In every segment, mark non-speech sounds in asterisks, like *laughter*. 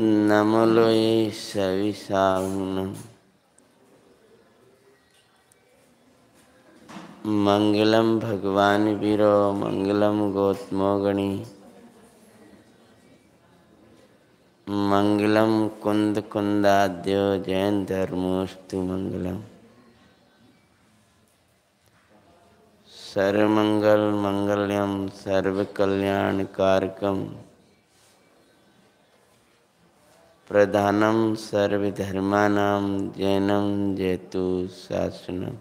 नमलो ये सविसाहुनम मंगलम भगवान वीरो मंगलम गौतमोगणी मंगलम कुंद कुंदाद्यो जैन धर्मोस्तु मंगलम सर्वमंगल मंगल्यम प्रधानम सर्वधर्मानां जैनम जैतु शासनम।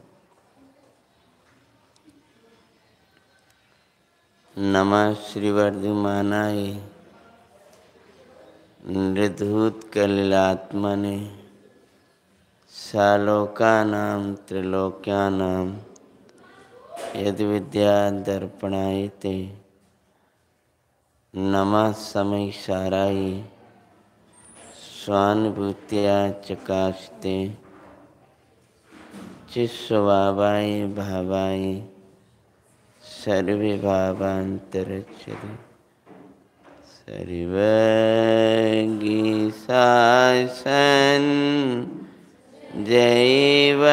नमः श्रीवर्धमानाय। निर्धूत कलिलात्मने सालोकानां त्रिलोक्यानां। यद विद्या दर्पणायते नमः समय साराय स्वानुभूतिया चकाशते चिस्वभावाय भावाय सर्वे भावांतरक्षते सर्वगी शासन जयवन्ति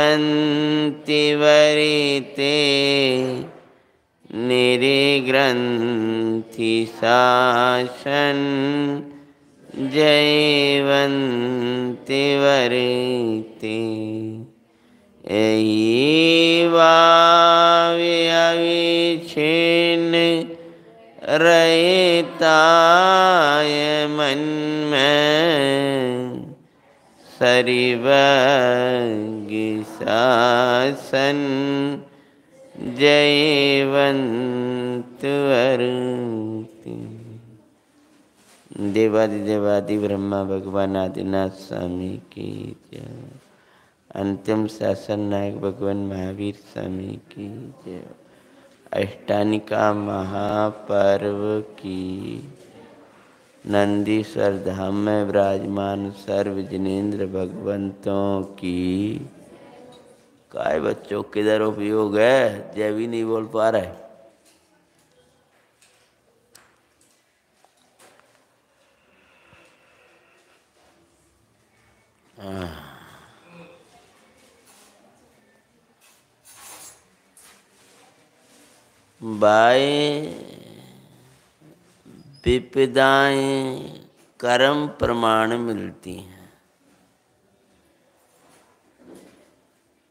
वरिते निरिग्रन्थि शासन जयवन्ति वरिते। एवाविछिन्न रहताय मन में सरिवगिशासन जयवंत वरती देवादि देवादि ब्रह्मा भगवान आदिनाथ स्वामी की जय। अंतिम शासन नायक भगवान महावीर स्वामी की जय। अष्टानिका महापर्व की नंदीश्वर धाम में विराजमान सर्व जिनेन्द्र भगवंतों की। काय बच्चों, किधर उपयोग है? जय भी नहीं बोल पा रहे। बाए विपदाएँ कर्म प्रमाण मिलती हैं।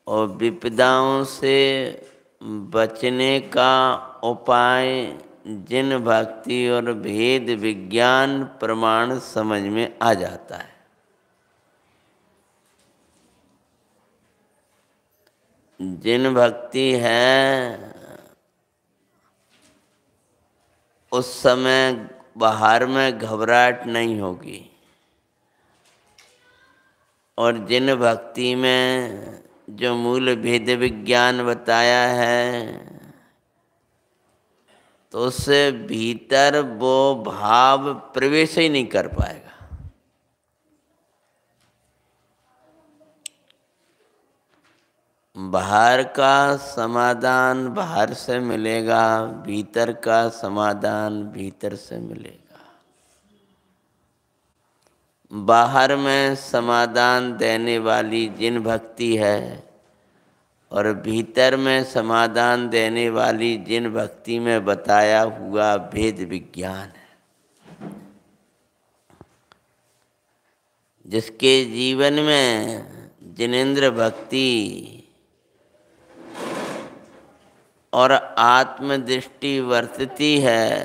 और विपदाओं से बचने का उपाय जिन भक्ति और भेद विज्ञान प्रमाण समझ में आ जाता है। जिन भक्ति है, उस समय बाहर में घबराहट नहीं होगी। और जिन भक्ति में जो मूल भेद विज्ञान बताया है तो उससे भीतर वो भाव प्रवेश ही नहीं कर पाएगा। बाहर का समाधान बाहर से मिलेगा, भीतर का समाधान भीतर से मिलेगा। बाहर में समाधान देने वाली जिन भक्ति है और भीतर में समाधान देने वाली जिन भक्ति में बताया हुआ भेद विज्ञान है, जिसके जीवन में जिनेन्द्र भक्ति और आत्मदृष्टि वर्तती है,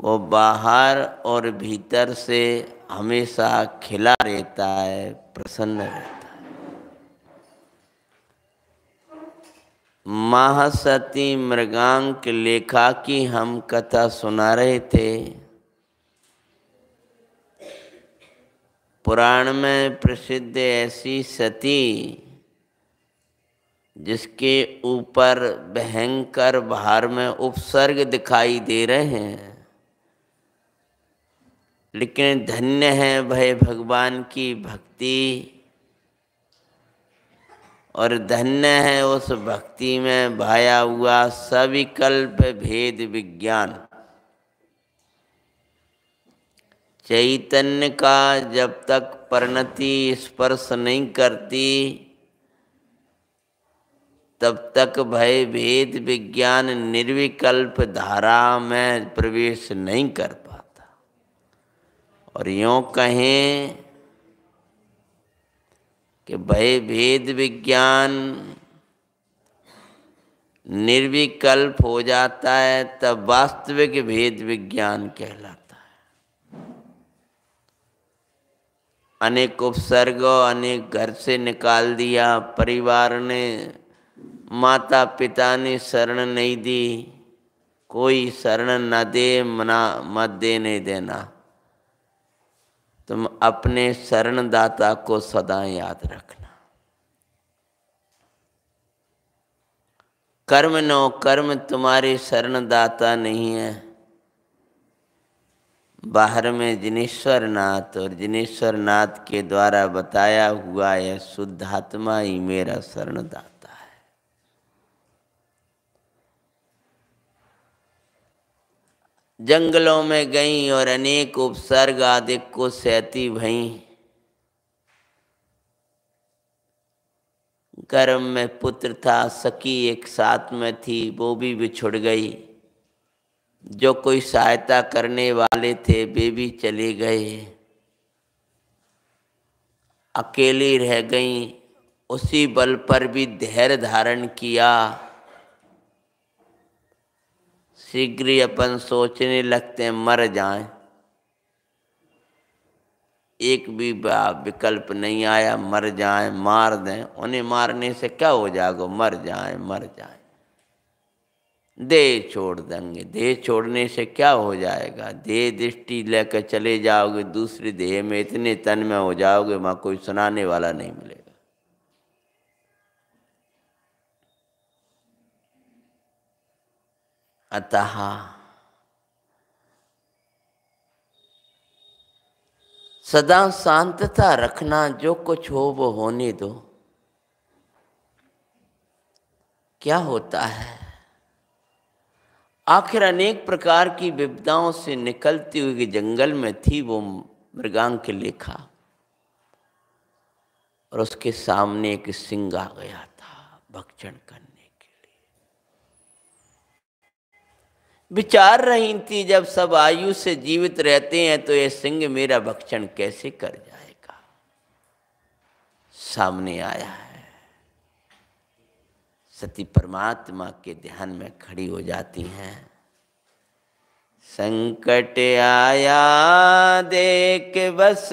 वो बाहर और भीतर से हमेशा खिला रहता है, प्रसन्न रहता है। महासती मृगांक लेखा की हम कथा सुना रहे थे। पुराण में प्रसिद्ध ऐसी सती जिसके ऊपर भयंकर भार में उपसर्ग दिखाई दे रहे हैं। लेकिन धन्य है भय भगवान की भक्ति, और धन्य है उस भक्ति में भाया हुआ सविकल्प भेद विज्ञान। चैतन्य का जब तक परिणति स्पर्श नहीं करती तब तक भय भेद विज्ञान निर्विकल्प धारा में प्रवेश नहीं कर पाता। और यों कहें कि भय भेद विज्ञान निर्विकल्प हो जाता है, तब वास्तविक भेद विज्ञान कहलाता है। अनेक उपसर्ग अनेक घर से निकाल दिया, परिवार ने माता पिता ने शरण नहीं दी, कोई शरण न दे, मना मत देने देना। तुम अपने शरणदाता को सदा याद रखना। कर्म नो कर्म तुम्हारे शरणदाता नहीं है। बाहर में जिनेश्वर नाथ और जिनेश्वर नाथ के द्वारा बताया हुआ है शुद्धात्मा ही मेरा शरणदाता। जंगलों में गई और अनेक उपसर्ग आदि को सहती भई। गर्भ में पुत्र था, सखी एक साथ में थी, वो भी बिछुड़ गई। जो कोई सहायता करने वाले थे, वे भी चले गए। अकेली रह गई, उसी बल पर भी धैर्य धारण किया। शीघ्र ही अपन सोचने लगते हैं, मर जाएँ। एक भी विकल्प नहीं आया, मर जाए, मार दें। उन्हें मारने से क्या हो जाएगा? मर जाए मर जाए। देह छोड़ देंगे। देह छोड़ने से क्या हो जाएगा? देह दृष्टि लेकर चले जाओगे, दूसरे देह में इतने तन में हो जाओगे, वहाँ कोई सुनाने वाला नहीं मिलेगा। अतः सदा शांतता रखना, जो कुछ हो वो होने दो। क्या होता है? आखिर अनेक प्रकार की विपदाओं से निकलती हुई जंगल में थी वो मृगांग के लेखा, और उसके सामने एक सिंह आ गया था, भक्षण करने। विचार रही थी, जब सब आयु से जीवित रहते हैं तो ये सिंह मेरा भक्षण कैसे कर जाएगा? सामने आया है। सती परमात्मा के ध्यान में खड़ी हो जाती हैं। संकट आया, देख बस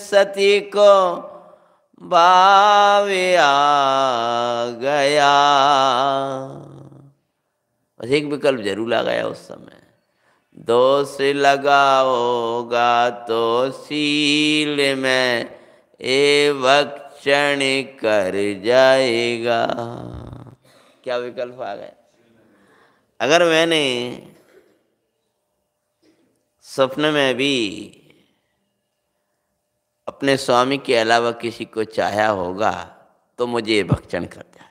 सती को बावे आ गया। बस एक विकल्प ज़रूर लगाया उस समय। दोष लगाओगा तो सील में ए भक्षण कर जाएगा। क्या विकल्प आ गए अगर मैंने सपने में भी अपने स्वामी के अलावा किसी को चाहा होगा तो मुझे भक्षण कर जाए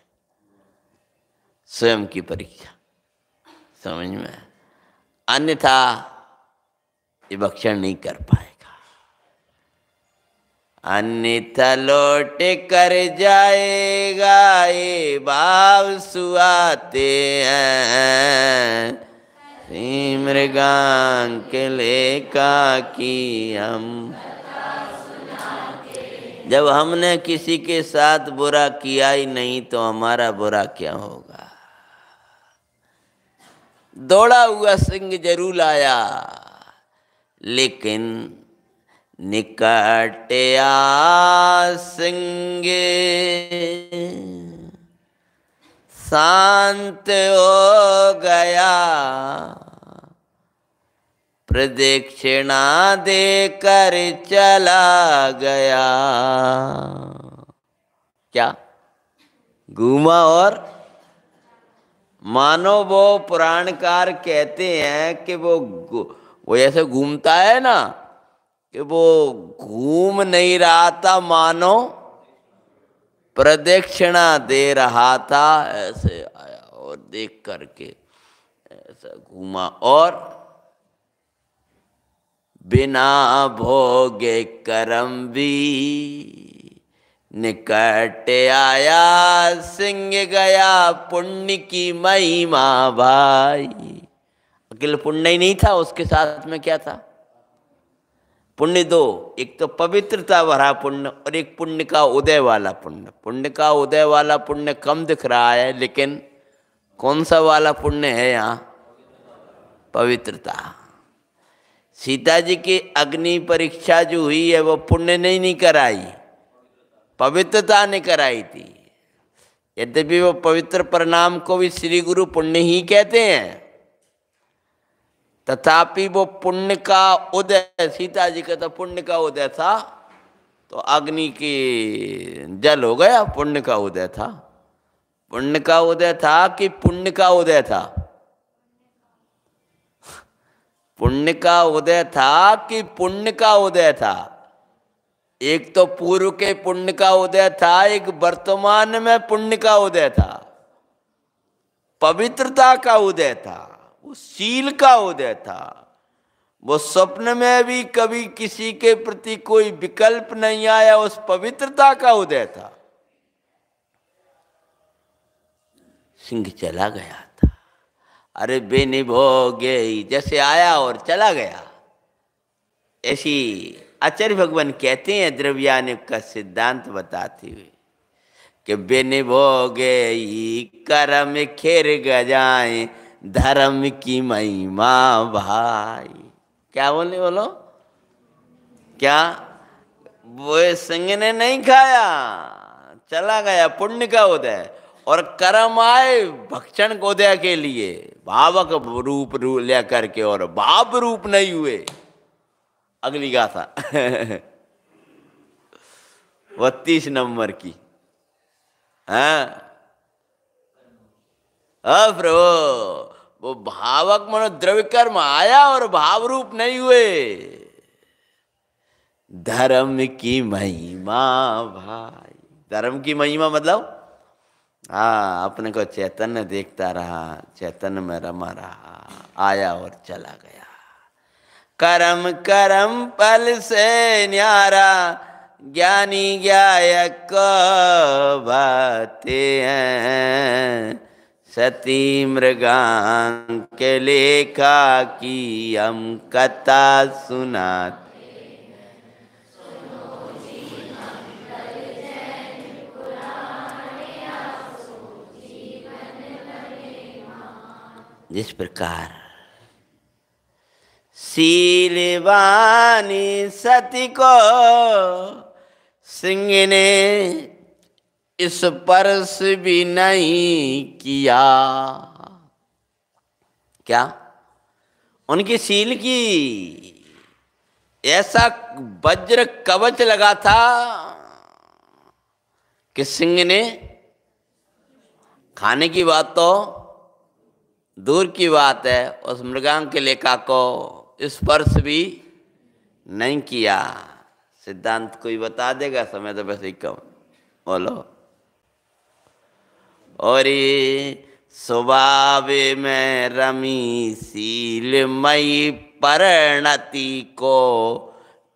स्वयं की परीक्षा। समझ में? अन्यथा ये भक्षण नहीं कर पाएगा। अन्यथा लौट कर जाएगा ये भाव सुआते हैं। मृगांक लेका की हम। जब हमने किसी के साथ बुरा किया ही नहीं तो हमारा बुरा क्या होगा? दौड़ा हुआ सिंह ज़रूर आया, लेकिन निकट सिंह शांत हो गया, प्रदक्षिणा देकर चला गया। क्या? घूमा और मानो वो पुराणकार कहते हैं कि वो वो ऐसे घूमता है ना, कि वो घूम नहीं रहा था, मानो प्रदक्षिणा दे रहा था, ऐसे आया और देख करके ऐसा घूमा। और बिना भोगे करम भी निकट आया, सिंह गया पुण्य की महिमा भाई। अकेले पुण्य ही नहीं था, उसके साथ में क्या था? पुण्य दो, एक तो पवित्रता भरा पुण्य और एक पुण्य का उदय वाला पुण्य। पुण्य का उदय वाला पुण्य कम दिख रहा है, लेकिन कौन सा वाला पुण्य है यहाँ? पवित्रता। सीता जी की अग्नि परीक्षा जो हुई है, वो पुण्य नहीं नहीं कराई। पवित्रता ने कराई थी यद्यपि वो पवित्र परिणाम को भी श्री गुरु पुण्य ही कहते हैं, तथापि वो पुण्य का उदय, सीता जी का तो पुण्य का उदय था तो अग्नि की जल हो गया, पुण्य का उदय था। पुण्य का उदय था कि पुण्य का उदय था? पुण्य का उदय था कि पुण्य का उदय था? एक तो पूर्व के पुण्य का उदय था, एक वर्तमान में पुण्य का उदय था। पवित्रता का उदय था, वो शील का उदय था। वो स्वप्न में भी कभी किसी के प्रति कोई विकल्प नहीं आया, उस पवित्रता का उदय था। सिंह चला गया था। अरे बेनिभोगे, जैसे आया और चला गया। ऐसी आचार्य भगवान कहते हैं, द्रव्यान का सिद्धांत बताते हुए कि बेनिभोगे कर्म खेर गजाए, धर्म की महिमा भाई। क्या बोले बोलो? क्या? वो सिंह ने नहीं खाया, चला गया पुण्य का उदय और कर्म आए भक्षण को उदय के लिए। भावक रूप रूप लेकर के और भाव रूप नहीं हुए। अगली गाथा। बत्तीस नंबर की। हाँ? प्रभु, वो भावक मनो द्रव्य कर्म आया और भाव रूप नहीं हुए। धर्म की महिमा, भाई। धर्म की महिमा मतलब? हाँ अपने को चैतन्य देखता रहा, चैतन्य में रमा रहा, आया और चला गया। करम करम पल से न्यारा, ज्ञानी ज्ञायक बाते हैं। सती मृगांक लेखा की हम कथा सुनाते जिस प्रकार शीलवानी सती को सिंह ने इस स्पर्श भी नहीं किया। क्या? उनकी सील की ऐसा वज्र कवच लगा था कि सिंह ने खाने की बात तो दूर की बात है, उस मृगांक के लेखा को स्पर्श भी नहीं किया। सिद्धांत कोई बता देगा? समय तो वैसे ही कम। बोलो। और स्वभाव में रमी सील मई परिणति को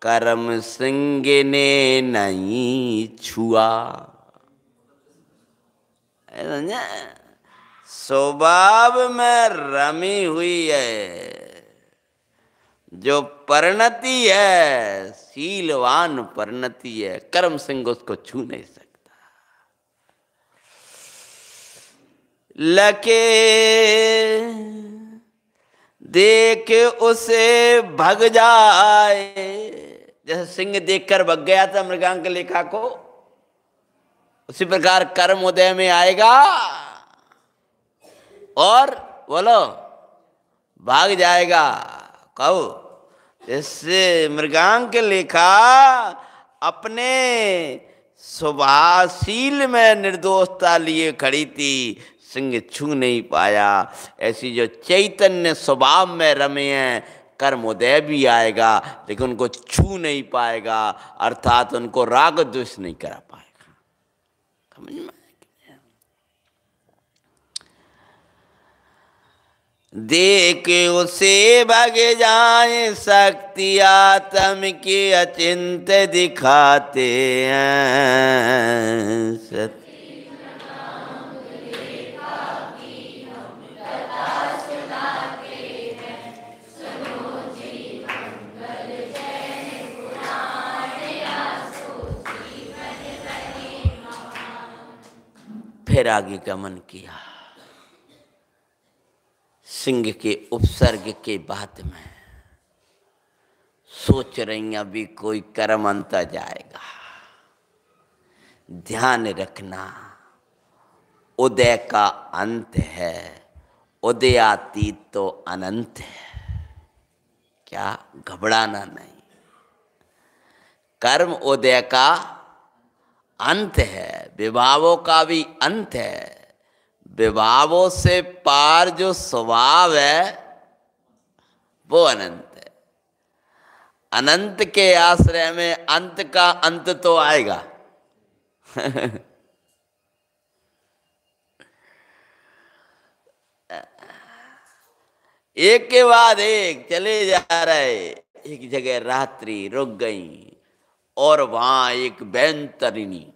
कर्म सिंह ने नहीं छुआ। स्वभाव में रमी हुई है। जो परिणति है शीलवान परिणति है, कर्म सिंह उसको छू नहीं सकता। लके देख उसे भग जाए। जैसे सिंह देखकर भग गया था मृगांक लेखा को, उसी प्रकार कर्म उदय में आएगा। और बोलो, भाग जाएगा। कहो जैसे मृगांक लेखा अपने स्वभाशील में निर्दोषता लिए खड़ी थी, सिंह छू नहीं पाया। ऐसी जो चैतन्य स्वभाव में रमे हैं, कर्मोदय भी आएगा, लेकिन उनको छू नहीं पाएगा, अर्थात उनको राग द्वेष नहीं करा पाएगा। समझ में? देख उसे भग जाए शक्ति आत्म की अचिंत दिखाते हैं। फिर आगे गमन किया। सिंह के उपसर्ग के बाद में सोच रही अभी कोई कर्म अंत जाएगा। ध्यान रखना, उदय का अंत है, उदयातीत तो अनंत है। क्या? घबराना नहीं। कर्म उदय का अंत है, विभावों का भी अंत है। विभावों से पार जो स्वभाव है, वो अनंत है। अनंत के आश्रय में अंत का अंत तो आएगा। *laughs* एक के बाद एक चले जा रहे, एक जगह रात्रि रुक गई, और वहाँ एक बैंतरिणी।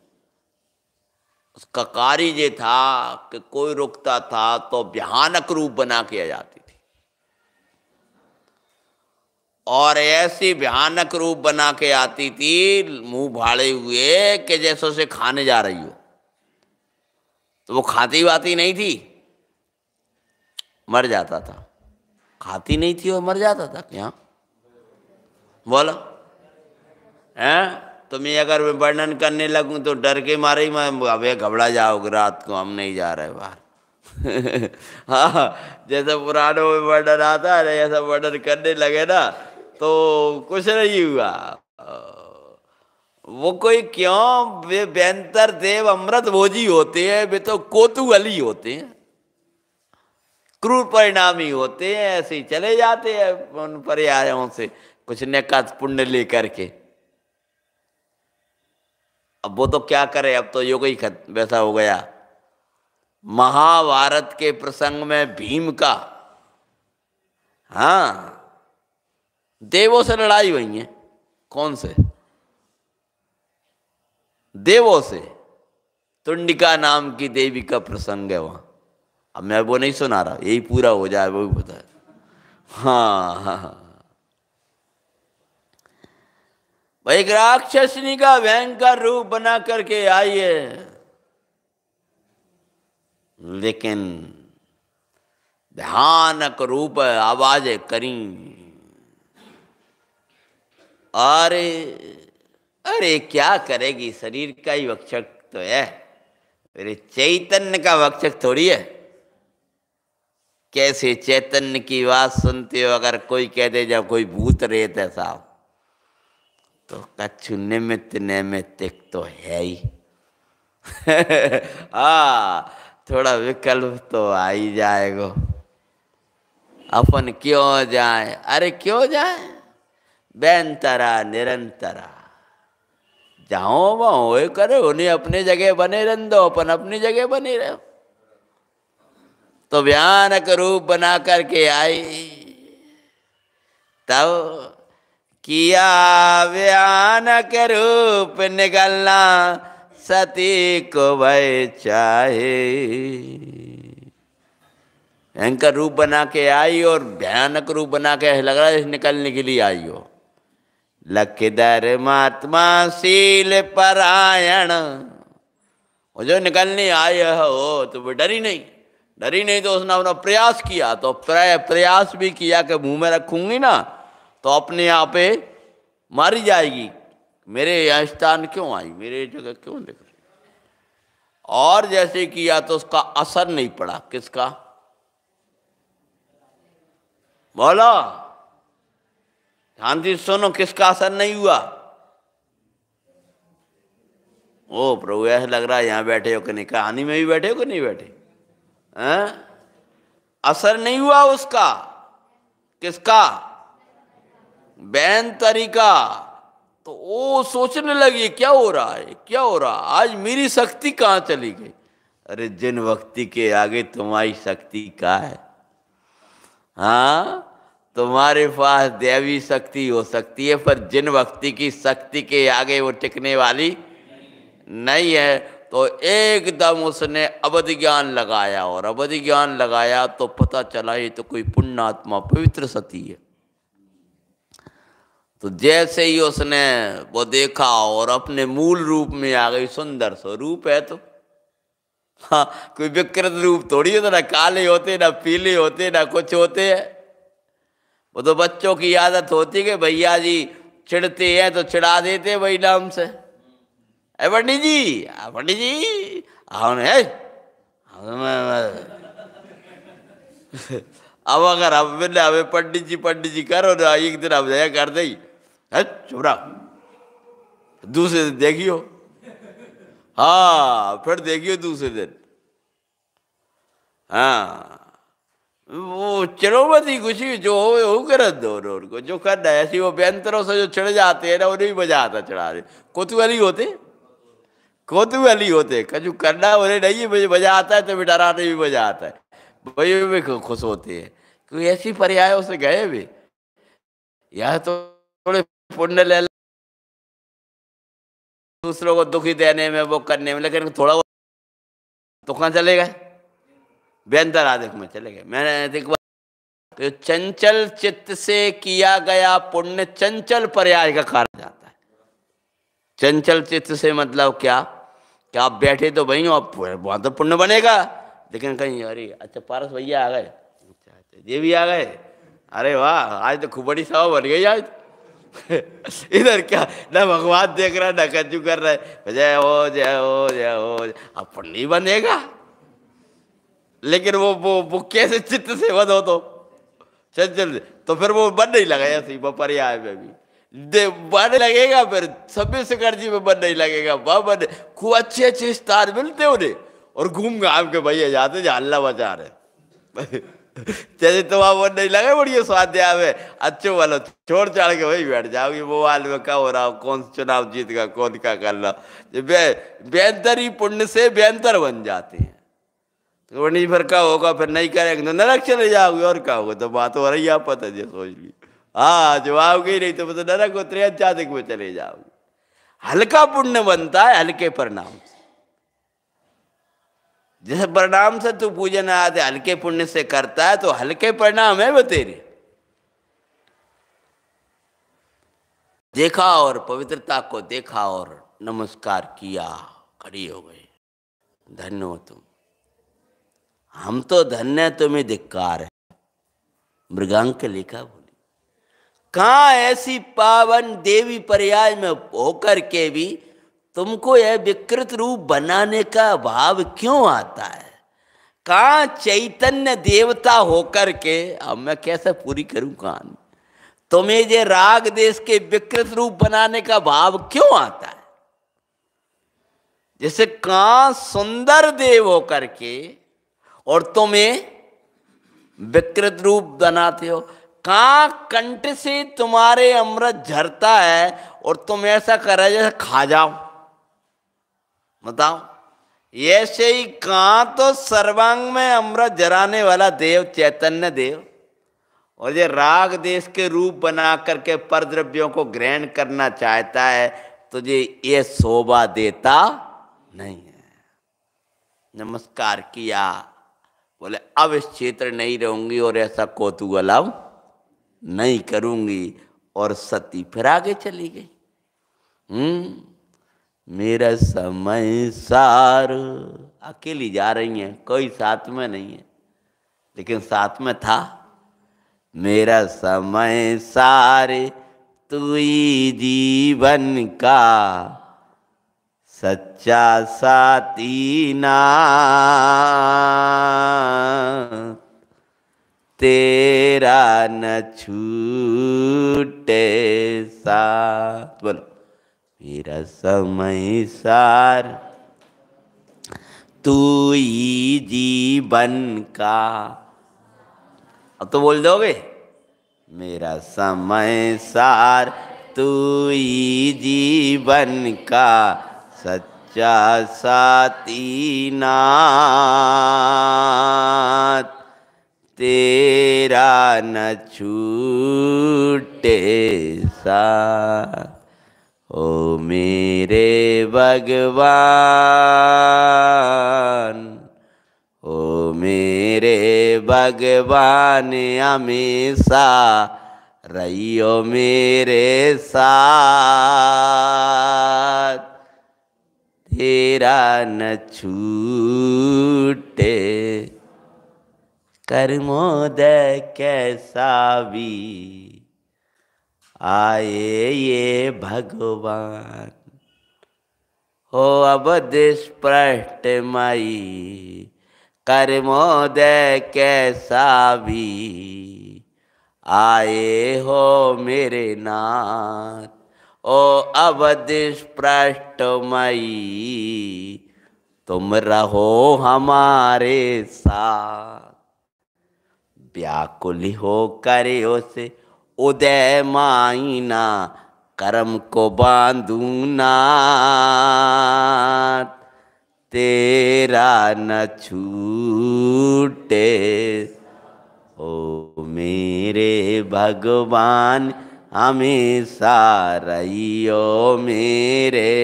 उसका कार्य ये था कि कोई रुकता था तो भयानक रूप बना के आ जाती थी। और ऐसी भयानक रूप बना के आती थी, मुँह भाड़े हुए कि जैसे उसे खाने जा रही हो। तो वो खाती वाती नहीं थी, मर जाता था। खाती नहीं थी और मर जाता था क्या? बोलो, हैं? तो मैं अगर मैं वर्णन करने लगूं तो डर के मारे ही मैं अबे घबरा जाओगे रात को, हम नहीं जा रहे बाहर. *laughs* हाँ जैसा पुरानों में वर्णन आता है ऐसा वर्णन करने लगे ना तो कुछ नहीं हुआ। वो कोई क्यों? वे बेंतर देव अमृत भोजी होते हैं, वे तो कोतुअली होते हैं। क्रूर परिणामी होते हैं, ऐसे ही चले जाते हैं उन पर्यायों से, कुछ नकद पुण्य लेकर के। अब वो तो क्या करे अब तो योग ही वैसा हो गया। महाभारत के प्रसंग में भीम का हाँ देवों से लड़ाई हुई है। कौन से? देवों से। तुंडिका नाम की देवी का प्रसंग है वहाँ। अब मैं वो नहीं सुना रहा यही पूरा हो जाए वो भी पता है। हाँ हाँ, हाँ। एक राक्षसनी का भयंकर रूप बना करके आई है। लेकिन भयानक रूप आवाज़ करी। अरे अरे क्या करेगी? शरीर का ही वक्षक तो है। मेरे चैतन्य का वक्षक थोड़ी है। कैसे चैतन्य की बात सुनते हो अगर कोई कह दे जब कोई भूत रेत है साहब? तो कछु निमित्त नैमित्तिक तो है ही। *laughs* हाँ थोड़ा विकल्प तो आ ही जाएगा। अपन क्यों जाए? अरे क्यों जाए? बेनतरा निरंतरा। जाओ वहाँ करे, उन्हें अपने जगह बने रह दो, अपन अपनी जगह बने रहो। तो भयानक रूप बना करके आई। तब किया भयानक रूप निकलना सती को भय चाहे। भयंकर रूप बना के आई और भयानक रूप बना के लग रहा है निकलने के लिए आई हो। लखदर महात्मा शील परायण। वो जो निकलने आए हो तो वो डरी नहीं। डरी नहीं तो उसने अपना प्रयास किया तो प्रयास भी किया कि मुँह में रखूँगी ना तो अपने आप मारी जाएगी। मेरे यहाँ स्थान क्यों आई? मेरे जगह क्यों लिख रही और जैसे किया तो उसका असर नहीं पड़ा। किसका? बोलो। ध्यान सुनो, किसका असर नहीं हुआ? ओ प्रभु, ऐसा लग रहा है यहाँ बैठे हो कि नहीं? कहानी में भी बैठे हो कि नहीं बैठे? हैं? असर नहीं हुआ उसका। किसका? बैन तरीका। तो वो सोचने लगी, क्या हो रहा है? क्या हो रहा? आज मेरी शक्ति कहाँ चली गई? अरे, जिन भक्ति के आगे तुम्हारी शक्ति का है। हाँ? तुम्हारे पास देवी शक्ति हो सकती है, पर जिन भक्ति की शक्ति के आगे वो टिकने वाली नहीं है। तो एकदम उसने अवधि ज्ञान लगाया, और अवधि ज्ञान लगाया तो पता चला, ये तो कोई पुण्यात्मा पवित्र सती है। तो जैसे ही उसने वो देखा और अपने मूल रूप में आ गई, सुंदर स्वरूप है तो। हाँ कोई विकृत रूप थोड़ी होता ना काले होते, ना पीले होते, ना कुछ होते हैं। वो तो बच्चों की आदत होती कि भैया जी चिढ़ते हैं तो चिढ़ा देते वही नाम से। अरे पंडित जी पंडित जी, आओ ने *laughs* अब अगर हम हमें पंडित जी पंडित जी करो ना, एक दिन हम जया कर दे चुप दूसरे दिन देखियो। हाँ फिर देखियो दूसरे दिन। हाँ। वो चलो मत ही कुछ भी जो हो कर दो उनको जो करना है, ऐसी वो व्यंतरों से जो चढ़ जाते हैं ना, उन्हें भी मज़ा आता चढ़ा रहे कोतुअली होते? कोतुअली होते। कजू करना उन्हें नहीं, मुझे मज़ा आता है तो डराने भी मज़ा आता है। वही भी खुश होते हैं। क्योंकि ऐसी पर्यायों से गए भी यह तो थोड़े पुण्य ले दूसरों को दुखी देने में वो करने में लेकिन थोड़ा तो कहाँ चले गए? व्यंतर आदिक में चले गए। मैंने तो चंचल चित्त से किया गया पुण्य चंचल पर्याय का कारण जाता है। चंचल चित्त से मतलब क्या? क्या आप बैठे तो वही आप वहाँ तो पुण्य बनेगा। लेकिन कहीं अरे अच्छा पारस भैया आ गए। अच्छा, अच्छा ये भी आ गए। अरे वाह आज तो खूब बड़ी सभा बन गई आज। इधर क्या? ना भगवान देख रहा, ना कच्चू कर रहा है। जय हो जय हो जय हो अब पुण्य बनेगा। लेकिन वो वो वो कैसे चित्त से बद हो तो चंचल तो फिर वो बन नहीं लगा ऐसे पर्याय में भी। बन लगेगा फिर। सभी शिखर जी में बन नहीं लगेगा। वह बन खूब अच्छे अच्छे स्थान मिलते उन्हें। और घूम घाम के भैया जाते जो हल्ला बचा रहे जैसे तो वहाँ बन नहीं लगे बढ़िया स्वाध्याय में अच्छे वाला, छोड़ छाड़ के वही बैठ जाओगी वो वाल में क्या हो रहा हो, कौन चुनाव जीत का कौन क्या कर रहा बेहतर ही पुण्य से बेहतर बन जाते हैं। तो वही फिर क्या होगा, फिर नहीं करेंगे तो नरक चले जाओगे, और क्या होगा तो बात हो रही है पता है सोच ली हाँ जब आओगे नहीं तो मतलब नरक को त्रियाचादिक में चले जाओगे। हल्का पुण्य बनता है, हल्के परिणाम से। जिस परिणाम से तू पूजन आदि हल्के पुण्य से करता है तो हल्के परिणाम है वो तेरे। देखा और पवित्रता को देखा और नमस्कार किया, खड़ी हो गई। धन्य हो तुम। हम तो धन्य तुम्हें धिक्कार है। मृगांक लिखा बोली। कहा ऐसी पावन देवी पर्याय में होकर के भी तुमको यह विकृत रूप बनाने का भाव क्यों आता है? कहा चैतन्य देवता होकर के, अब मैं कैसे पूरी करूँ कहानी? तुम्हें ये राग देश के विकृत रूप बनाने का भाव क्यों आता है? जैसे कहा सुंदर देव होकर के और तुम्हें विकृत रूप बनाते हो। कहा कंठ से तुम्हारे अमृत झरता है और तुम ऐसा कर रहे जैसे खा जाओ। बताओ। ऐसे ही कहा तो सर्वांग में अमृत जराने वाला देव, चैतन्य देव। और ये राग देश के रूप बना करके पर द्रव्यों को ग्रहण करना चाहता है तो ये ये शोभा देता नहीं है। नमस्कार किया। बोले, अब इस क्षेत्र नहीं रहूँगी और ऐसा कौतूहल अब नहीं करूँगी। और सती फिर आगे चली गई। हम्म। मेरा समय सार। अकेली जा रही है, कोई साथ में नहीं है। लेकिन साथ में था। मेरा समय सारे, तू जीवन का सच्चा साथी ना तेरा न छूटे साथ बोलो। मेरा समय सार तू ही जीवन का। अब तो बोल दोगे, मेरा समय सार तू ही जीवन का सच्चा साती नाथ। तेरा न छूटे सा ओ मेरे भगवान, ओ मेरे भगवान हमेशा रहियो मेरे साथ। तेरा न छूटे कर्मोदय कैसा भी आए ये भगवान। हो अब स्पष्ट मई, कर्मोदय कैसा भी। आए हो मेरे नाथ, ओ अवधिश मई। तुम रहो हमारे साथ। व्याकुल हो करे उसे उदय माइना कर्म को बांधू ना तेरा न छूटे ओ मेरे भगवान, हमेशा रहियो मेरे।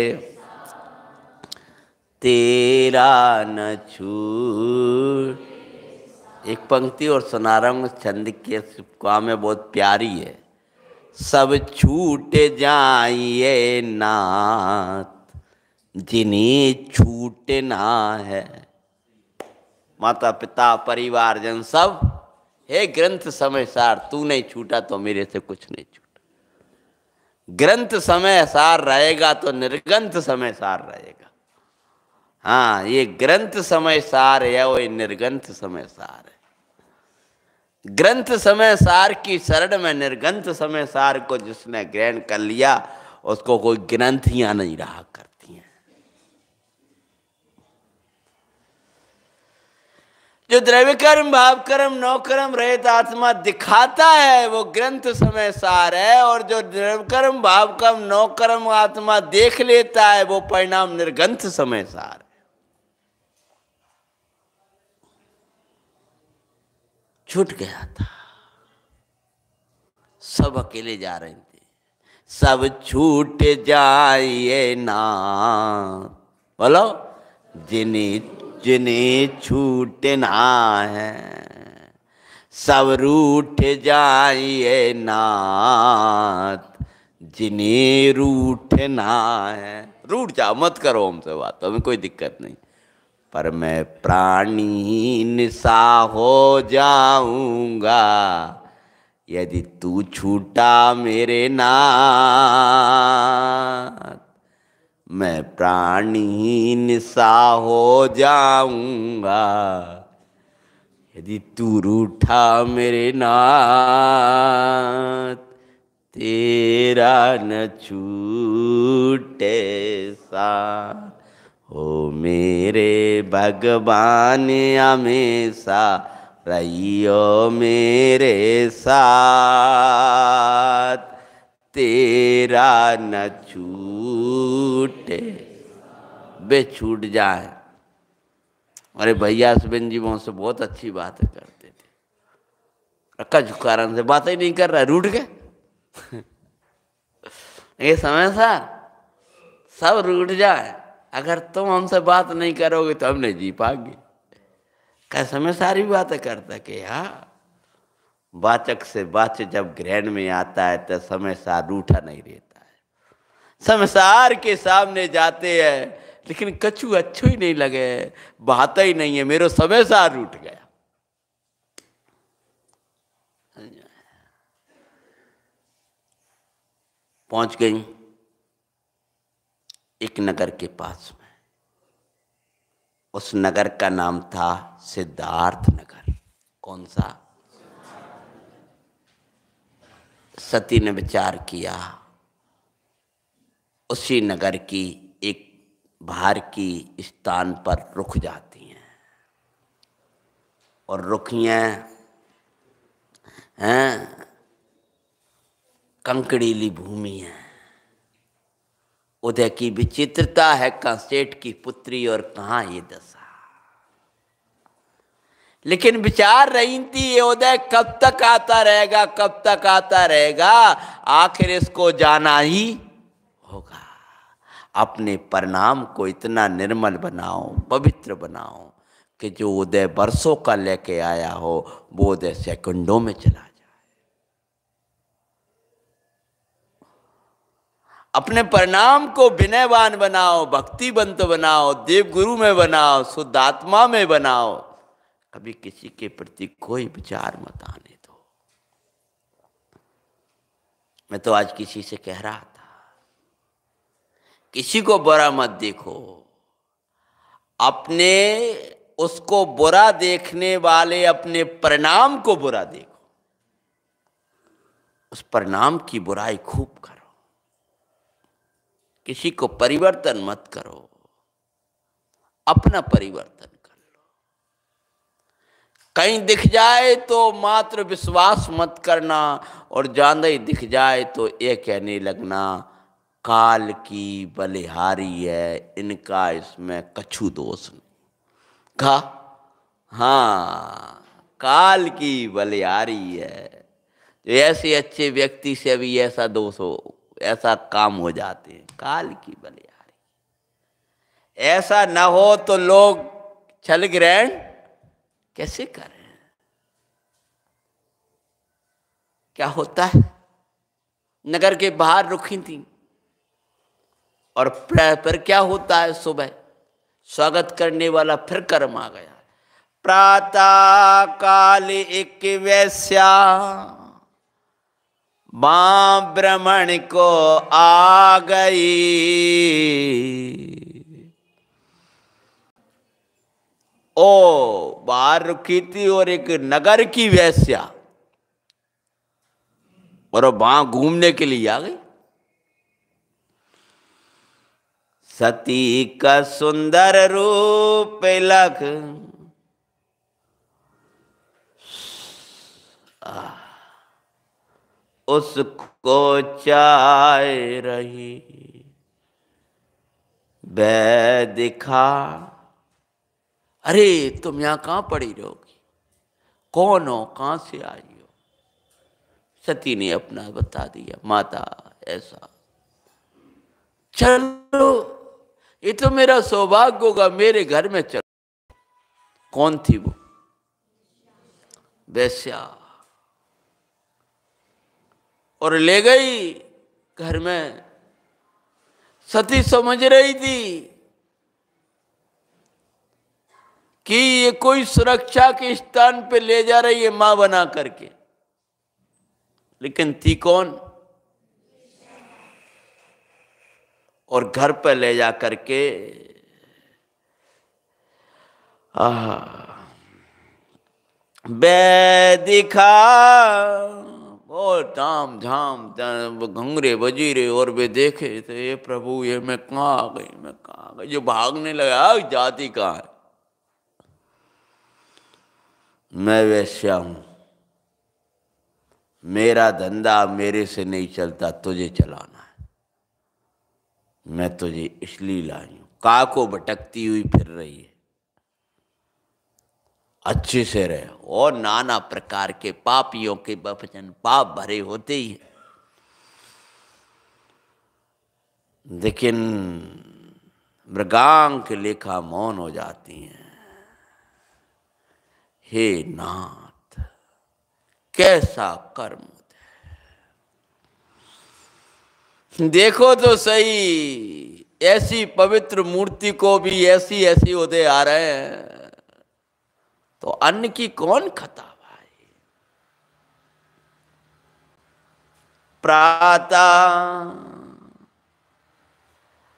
तेरा न छूट एक पंक्ति और सुना रहा हूँ छंद के का में बहुत प्यारी है। सब छूट जाइए नाथ, जिन्हें छूटना है। माता, पिता परिवार जन सब, हे ग्रंथ समय सार तू नहीं छूटा तो मेरे से कुछ नहीं छूटा। ग्रंथ समय सार रहेगा तो निर्गंथ समय सार रहेगा। हाँ ये ग्रंथ समय सार है वो निर्गंथ समय सार है? ग्रंथ समय सार की शरण में, निर्गंथ समय सार को जिसने ग्रहण कर लिया, उसको कोई ग्रंथियाँ नहीं रहा करती हैं। जो द्रव्य भावकर्म, नौकर्म कर्म रहित आत्मा दिखाता है, वो ग्रंथ समय सार है, और जो द्रव्य भावकर्म भाव कर्म नौ कर्म आत्मा देख लेता है, वो परिणाम निर्गंथ समय सार छूट गया था। सब अकेले जा रहे थे। सब छूट जाइए ना। बोलो, जिन्हें जिन्हें छूटना है, सब रूठ जाइए नाथ। जिन्हें रूठना है, रूठ जाओ, मत करो हमसे बात, हमें कोई दिक्कत नहीं। पर मैं प्राणी निशा हो जाऊँगा। यदि तू छूटा मेरे नाथ, मैं प्राणी निशा हो जाऊँगा। यदि तू रूठा मेरे नाथ, तेरा न छूटे सा ओ मेरे भगवान, हमेशा रहियो मेरे साथ। तेरा न छूटे, बे छूट जाए। अरे भैया सुबेन जी वहाँ से बहुत अच्छी बातें करते थे। रखा झुकारण से बातें ही नहीं कर रहा, रूठ गए *laughs* ये समय सा सब रूठ जाए। अगर तुम हमसे बात नहीं करोगे तो हम नहीं जी पाएँगे कैसे में सारी बातें करता कि हाँ वाचक से वाच्य जब ग्रहण में आता है तो समय सार रूठा नहीं रहता है। संसार के सामने जाते हैं, लेकिन कछु अच्छो ही नहीं लगे, बात ही नहीं है, मेरे समय सार रूठ गया। पहुँच गई। एक नगर के पास में। उस नगर का नाम था सिद्धार्थ नगर। कौन सा? सती ने विचार किया, उसी नगर की एक बाहर की स्थान पर रुक जाती हैं। और रुखियाँ, हैं, कंकड़ीली भूमि है। उदय की विचित्रता है कहा सेठ की पुत्री और कहा ये दशा? लेकिन विचार रही थी ये उदय, कब तक आता रहेगा, कब तक आता रहेगा, आखिर इसको जाना ही होगा। अपने परिणाम को इतना निर्मल बनाओ, पवित्र बनाओ, कि जो उदय वर्षों का लेके आया हो, वो उदय सेकंडों में चला जाए। अपने परिणाम को विनयवान बनाओ भक्तिवंत बनाओ देव गुरु में बनाओ, शुद्ध आत्मा में बनाओ। कभी किसी के प्रति कोई विचार मत आने दो। मैं तो आज किसी से कह रहा था, किसी को बुरा मत देखो। अपने उसको बुरा देखने वाले अपने परिणाम को बुरा देखो। उस परिणाम की बुराई खूब करो। किसी को परिवर्तन मत करो। अपना परिवर्तन कर लो। कहीं दिख जाए तो मात्र विश्वास मत करना और ज़्यादा ही दिख जाए तो ये कहने लगना, काल की बलिहारी है, इनका इसमें कछु दोष नहीं। कहा हाँ काल की बलिहारी है। तो ऐसे अच्छे व्यक्ति से भी ऐसा दोष हो, ऐसा काम हो जाते हैं। काल की बलिहारी। ऐसा न हो तो लोग छल ग्रहण कैसे करें? क्या होता है? नगर के बाहर रुखी थी और पर क्या होता है सुबह? स्वागत करने वाला फिर कर्म आ गया। प्रातः काल एक वैश्या ब्रह्मण को आ गई। ओ बाहर रुकी थी और एक नगर की वैश्या। और वहाँ घूमने के लिए आ गई। सती का सुंदर रूप लख। उसको चाय रही। बै दिखा, अरे, तुम यहाँ कहाँ पड़ी रहोगी? कौन हो? कहाँ से आई हो? सती ने अपना बता दिया, माता, ऐसा। चलो, ये तो मेरा सौभाग्य होगा, मेरे घर में चलो। कौन थी वो? वैश्या। और ले गई घर में। सती समझ रही थी कि ये कोई सुरक्षा के स्थान पे ले जा रही है माँ बना करके। लेकिन थी कौन? और घर पर ले जा करके आ, बे दिखा बहुत ताम झाम घंगरे बजीरे और वे देखे थे, ये प्रभु, ये मैं कहा आ गई, मैं कहा आ गई? जो भागने लगा जाति कहाँ है? मैं वैश्या हूँ। मेरा धंधा मेरे से नहीं चलता, तुझे चलाना है। मैं तुझे इसलिए लाई हूँ। का को भटकती हुई फिर रही है। अच्छे से रहे। और नाना प्रकार के पापियों के वचन पाप भरे होते ही लेकिन मृगांक लेखा मौन हो जाती हैं। हे नाथ, कैसा कर्म देखो तो सही, ऐसी पवित्र मूर्ति को भी ऐसी ऐसी उदय आ रहे हैं। तो अन्न की कौन खता भाई? प्राता।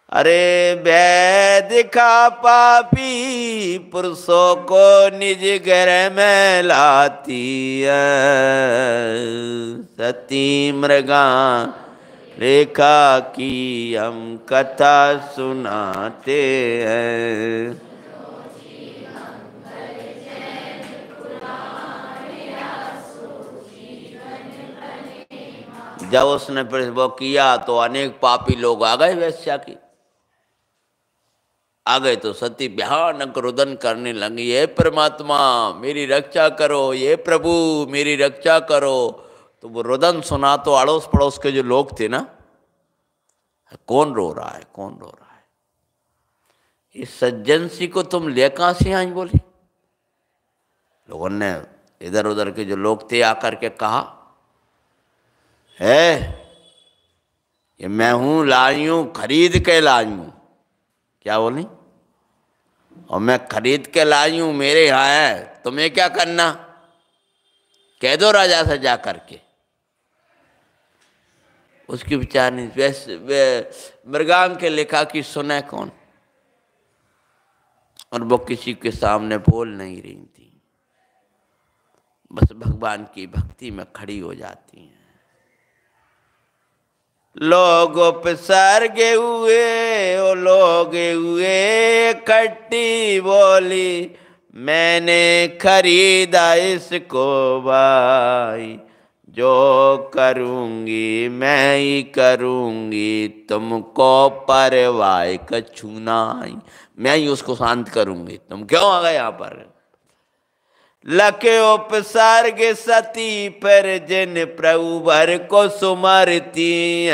अरे वैद का पापी पुरुषों को निज घर में लाती है। सती मृगा रेखा की हम कथा सुनाते हैं। जब उसने फिर वो किया तो अनेक पापी लोग आ गए वैश्या की। आ गए तो सती भयानक रुदन करने लगी ये परमात्मा, मेरी रक्षा करो ये प्रभु, मेरी रक्षा करो। तो वो रुदन सुना तो अड़ोस पड़ोस के जो लोग थे ना, कौन रो रहा है, कौन रो रहा है? इस सज्जन सी को तुम ले कहा से आई बोली? लोगों ने इधर उधर के जो लोग थे आकर के कहा है? ये मैं हूँ लाई खरीद के लाई क्या बोली? और मैं खरीद के लाई मेरे यहाँ है, तुम्हें क्या करना? कह दो राजा से जा करके। उसकी विचार नहीं वैसे, वे, मृगांग के लेखा की सुने कौन? और वो किसी के सामने बोल नहीं रही थी। बस भगवान की भक्ति में खड़ी हो जाती हैं। लोग उपसर्गे हुए, ओ लोग हुए, कट्टी बोली, मैंने खरीदा इसको भाई, जो करूँगी, मैं ही करूँगी, तुमको परवाह कछू नाई मैं ही उसको शांत करूँगी। तुम क्यों आ गए यहाँ पर? लके उपसर्ग सती पर जिन प्रभु भर को सुमरती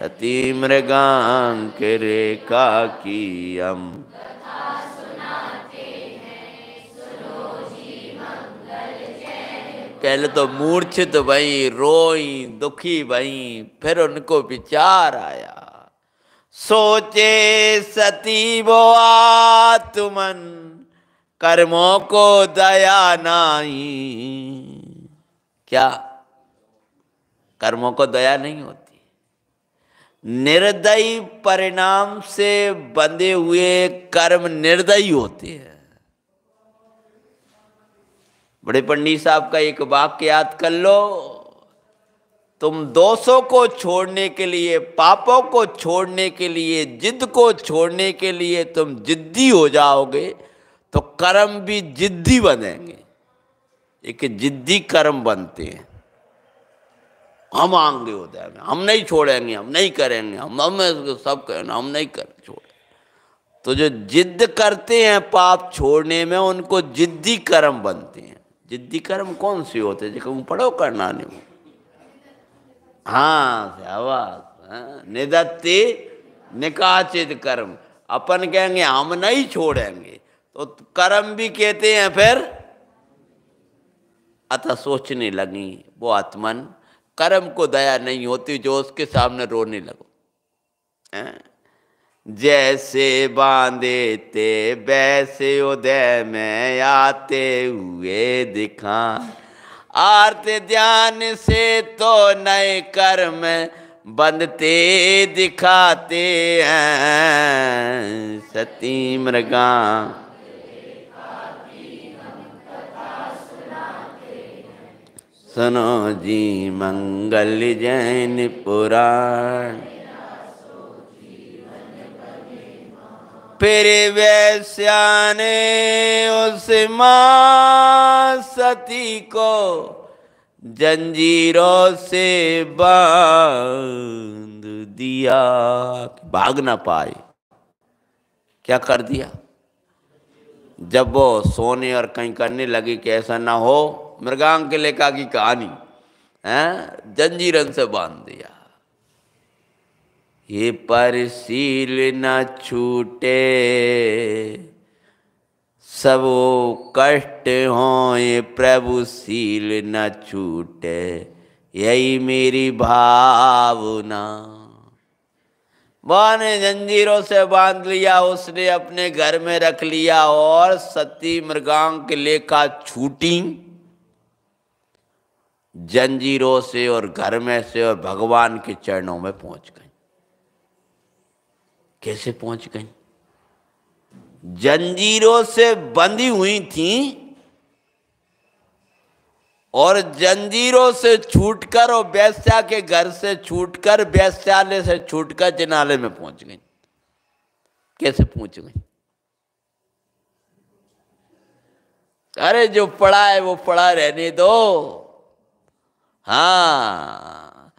सती मृगांक रेखा की हम। पहले तो मूर्छित भई, रोई, दुखी भई, फिर उनको विचार आया। सोचे सती वो आत्मन कर्मों को दया नहीं क्या? कर्मों को दया नहीं होती। निर्दयी परिणाम से बंधे हुए कर्म निर्दयी होते हैं। बड़े पंडित साहब का एक वाक्य याद कर लो। तुम दोषों को छोड़ने के लिए, पापों को छोड़ने के लिए, जिद को छोड़ने के लिए तुम जिद्दी हो जाओगे। तो कर्म भी जिद्दी बनेंगे। एक जिद्दी कर्म बनते हैं। हम आंगे हो जाएँगे हम नहीं छोड़ेंगे हम नहीं करेंगे हम हम सब करेंगे हम नहीं कर छोड़े। तो जो जिद्द करते हैं पाप छोड़ने में उनको जिद्दी कर्म बनते हैं। जिद्दी कर्म कौन सी होते जो पढ़ो करना नहीं हाँ आवाज़ हाँ, निदत्ति निकाचित कर्म। अपन कहेंगे हम नहीं छोड़ेंगे। तो कर्म भी कहते हैं फिर? अतः सोचने लगी वो आत्मन, कर्म को दया नहीं होती जो उसके सामने रोने लगो? जैसे बांधे थे, वैसे उदय में आते हुए दिखा आरते ध्यान से तो नए कर्म बंधते दिखाते हैं सती मृगा सुनो जी, मंगल जैन पुराण। फिर वैश्या ने उस सती को जंजीरों से बाँध दिया। भाग ना पाए। क्या कर दिया? जब वो सोने और कहीं करने लगी कि ऐसा ना हो मृगांक लेखा की कहानी, है? जंजीरन से बाँध दिया। ये परशील न छूटे, सब कष्ट हो, ये प्रभुशील न छूटे। यही मेरी भावना। वह ने जंजीरों से बाँध लिया, उसने अपने घर में रख लिया और सती मृगांक लेखा छूटी। जंजीरों से और घर में से और भगवान के चरणों में पहुँच गई। कैसे पहुँच गई? जंजीरों से बंधी हुई थी और जंजीरों से छूटकर और वैश्या के घर से छूटकर वैश्यालय से छूटकर जिनाले में पहुँच गई। कैसे पहुँच गई? अरे जो पड़ा है वो पड़ा रहने दो। हाँ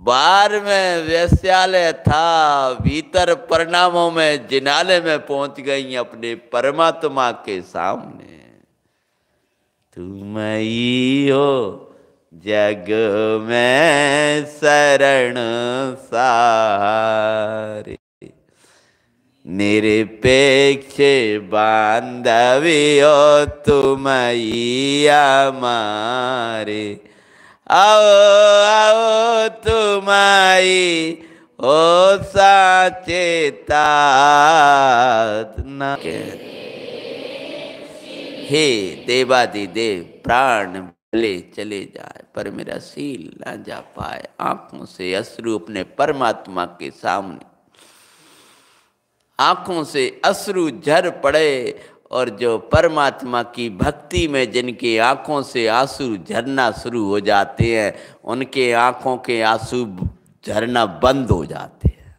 बाहर में वैश्यालय था, भीतर परिणामों में जिनाले में पहुँच गई अपने परमात्मा के सामने। तुम ही हो जग में शरण सारे। निरपेक्ष बांधवी हो तुम ही हमारे। आओ आओ तुम्हारी ओ साचेता हे देवादि देव, प्राण भले चले जाए, पर मेरा सील ना जा पाए। आँखों से अश्रु अपने परमात्मा के सामने। आँखों से अश्रु झर पड़े और जो परमात्मा की भक्ति में जिनके आँखों से आँसू झरना शुरू हो जाते हैं, उनके आँखों के आँसू झरना बंद हो जाते हैं।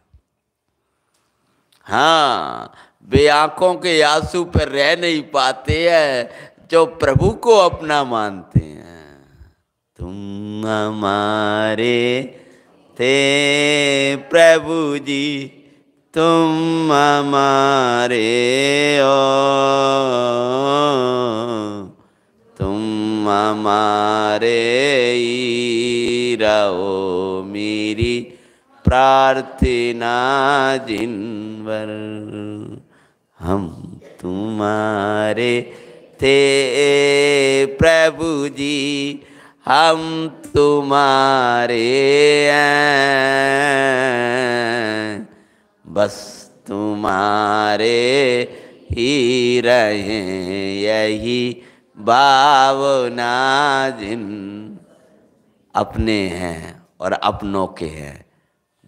हाँ वे आँखों के आँसू पर रह नहीं पाते हैं, जो प्रभु को अपना मानते हैं। तुम हमारे थे प्रभु जी। तुम हमारे ओ। तुम हमारे रहो मेरी प्रार्थना जिन जिनवर हम तुम्हारे थे। प्रभु जी, हम तुम्हारे हैं। बस तुम्हारे ही रहे यही भावना जिन अपने हैं और अपनों के हैं,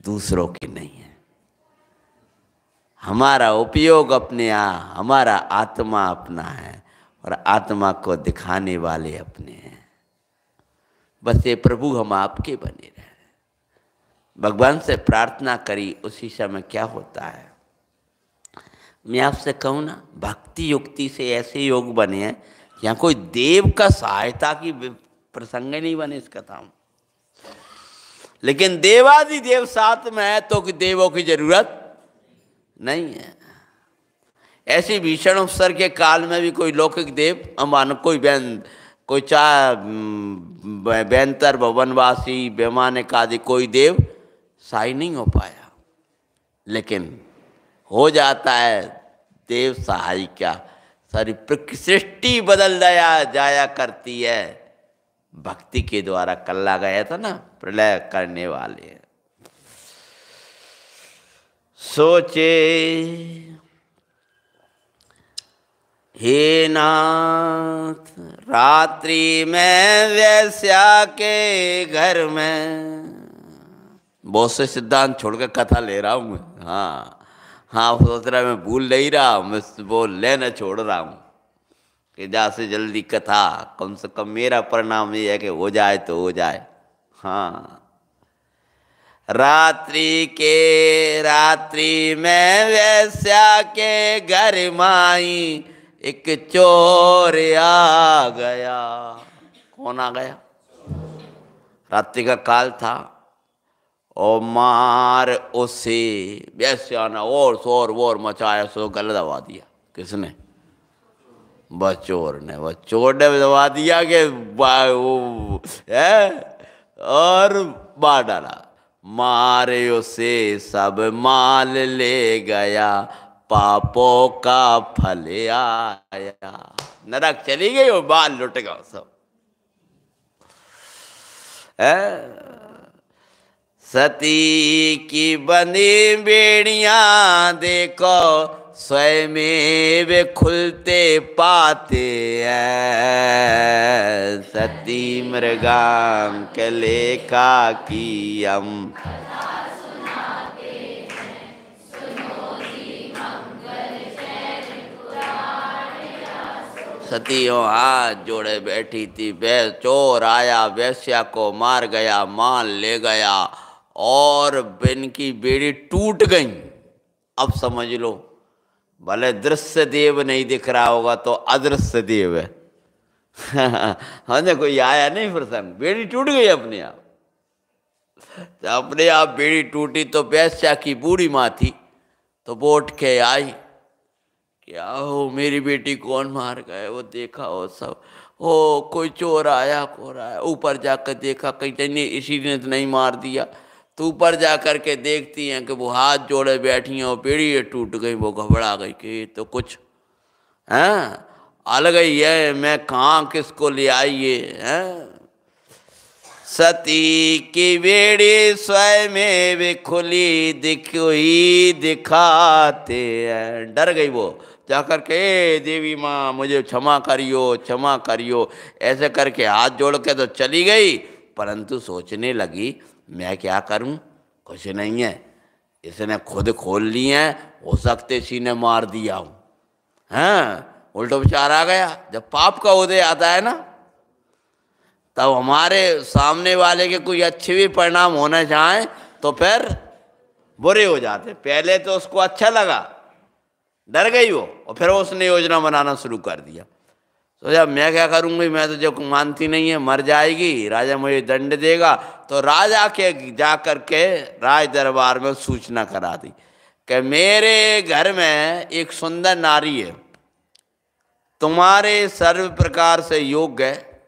दूसरों के नहीं है। हमारा उपयोग अपने आ, हमारा आत्मा अपना है और आत्मा को दिखाने वाले अपने हैं। बस ये प्रभु हम आपके बने भगवान से प्रार्थना करी, उसी समय क्या होता है? मैं आपसे कहूँ ना, भक्ति युक्ति से ऐसे योग बने हैं यहाँ कोई देव का सहायता की प्रसंग नहीं बने इस कथा में। लेकिन देवादि देव साथ में है तो कि देवों की ज़रूरत नहीं है। ऐसी भीषण अवसर के काल में भी कोई लौकिक देव, अमान, कोई बैन कोई चाह बैंतर भवनवासी बेमानिक आदि कोई देव साई नहीं हो पाया। लेकिन हो जाता है देव सहाय क्या सारी सृष्टि बदल दया जाया करती है। भक्ति के द्वारा कल्ला गया था ना, प्रलय करने वाले। सोचे, हे नाथ, रात्रि में वैश्या के घर में बहुत से सिद्धांत छोड़कर कथा ले रहा हूँ मैं। हाँ। हाँ सोच रहा मैं भूल नहीं रहा मैं वो लेना छोड़ रहा हूँ कि जा से जल्दी कथा, कम से कम मेरा परिणाम ये है कि हो जाए तो हो जाए। हाँ। रात्रि के, रात्रि में वैश्या के घर माई एक चोर आ गया। कौन आ गया? रात्रि का काल था। और मार उसे। वैश्या और शोर वोर मचाया सो गल दबा दिया। किसने? बस चोर ने, बस चोर ने दबा दिया कि वो, है? और मार डाला। मारे उसे, सब माल ले गया, पापों का फल आया। नरक चली गई और बाल लुट गया सब। है? सती की बनी बेड़िया देखो, स्वयं वे खुलते पाते हैं। सती मृगांक लेखा की हम। सतियों, हाथ जोड़े बैठी थी वै चोर आया, वैश्या को मार गया, मान ले गया। और इनकी बेड़ी टूट गई। अब समझ लो, भले दृश्य देव नहीं दिख रहा होगा तो अदृश्य देव है। *laughs* हमने कोई आया नहीं प्रसंग बेड़ी टूट गई अपने आप। तो अपने आप बेड़ी टूटी तो बैस्या की बूढ़ी माँ थी तो उठ के आई। क्या हो, मेरी बेटी कौन मार गए वो देखा वो सब। हो, कोई चोर आया को आया। ऊपर जाकर देखा, कहीं नहीं, इसी ने तो नहीं मार दिया। तो ऊपर जा कर के देखती हैं कि वो हाथ जोड़े बैठी हैं और पेड़ी टूट गई, वो घबरा गई कि तो कुछ, हैं? अलग ही है, मैं कहाँ किसको ले आइए हैं? सती की बेड़ी स्वयं में खुली दिखी दिखाते हैं। डर गई वो जाकर के देवी माँ, मुझे क्षमा करियो क्षमा करियो। ऐसे करके हाथ जोड़ के तो चली गई, परंतु सोचने लगी मैं क्या करूँ? कुछ नहीं है। इसने खुद खोल ली है, हो सकते इसी ने मार दिया हूँ। हैं, उल्टो विचार आ गया। जब पाप का उदय आता है ना, तब हमारे सामने वाले के कोई अच्छे भी परिणाम होने चाहे तो फिर बुरे हो जाते। पहले तो उसको अच्छा लगा, डर गई वो, और फिर उसने योजना बनाना शुरू कर दिया। तो मैं क्या करूँगी? मैं तो जब मानती नहीं है, मर जाएगी, राजा मुझे दंड देगा। तो राजा के जा कर के राज दरबार में सूचना करा दी कि मेरे घर में एक सुंदर नारी है। तुम्हारे सर्व प्रकार से योग्य है।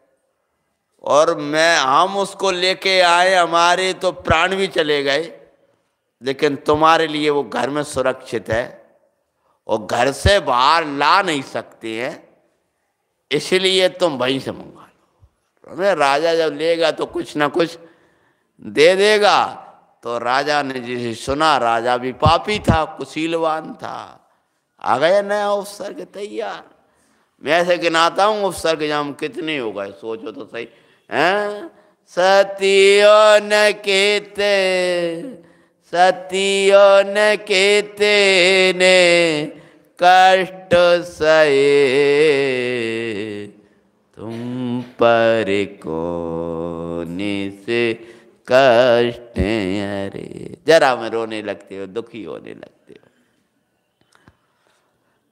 और मैं, हम उसको लेके आए, हमारे तो प्राण भी चले गए। लेकिन तुम्हारे लिए वो घर में सुरक्षित है और घर से बाहर ला नहीं सकते हैं। इसलिए तुम वहीं से मंगा लो। हमें राजा जब लेगा तो कुछ ना कुछ दे देगा। तो राजा ने जिसे सुना, राजा भी पापी था, कुशीलवान था। आ गया नया के तैयार। मैं ऐसे गिनाता हूँ के जाम कितने हो गए, सोचो तो सही। हैं? सतियो न केते, सतियो न केते ने कष्ट सहे तुम पर कोने से कष्ट अरे? जरा में रोने लगते हो, दुखी होने लगते हो।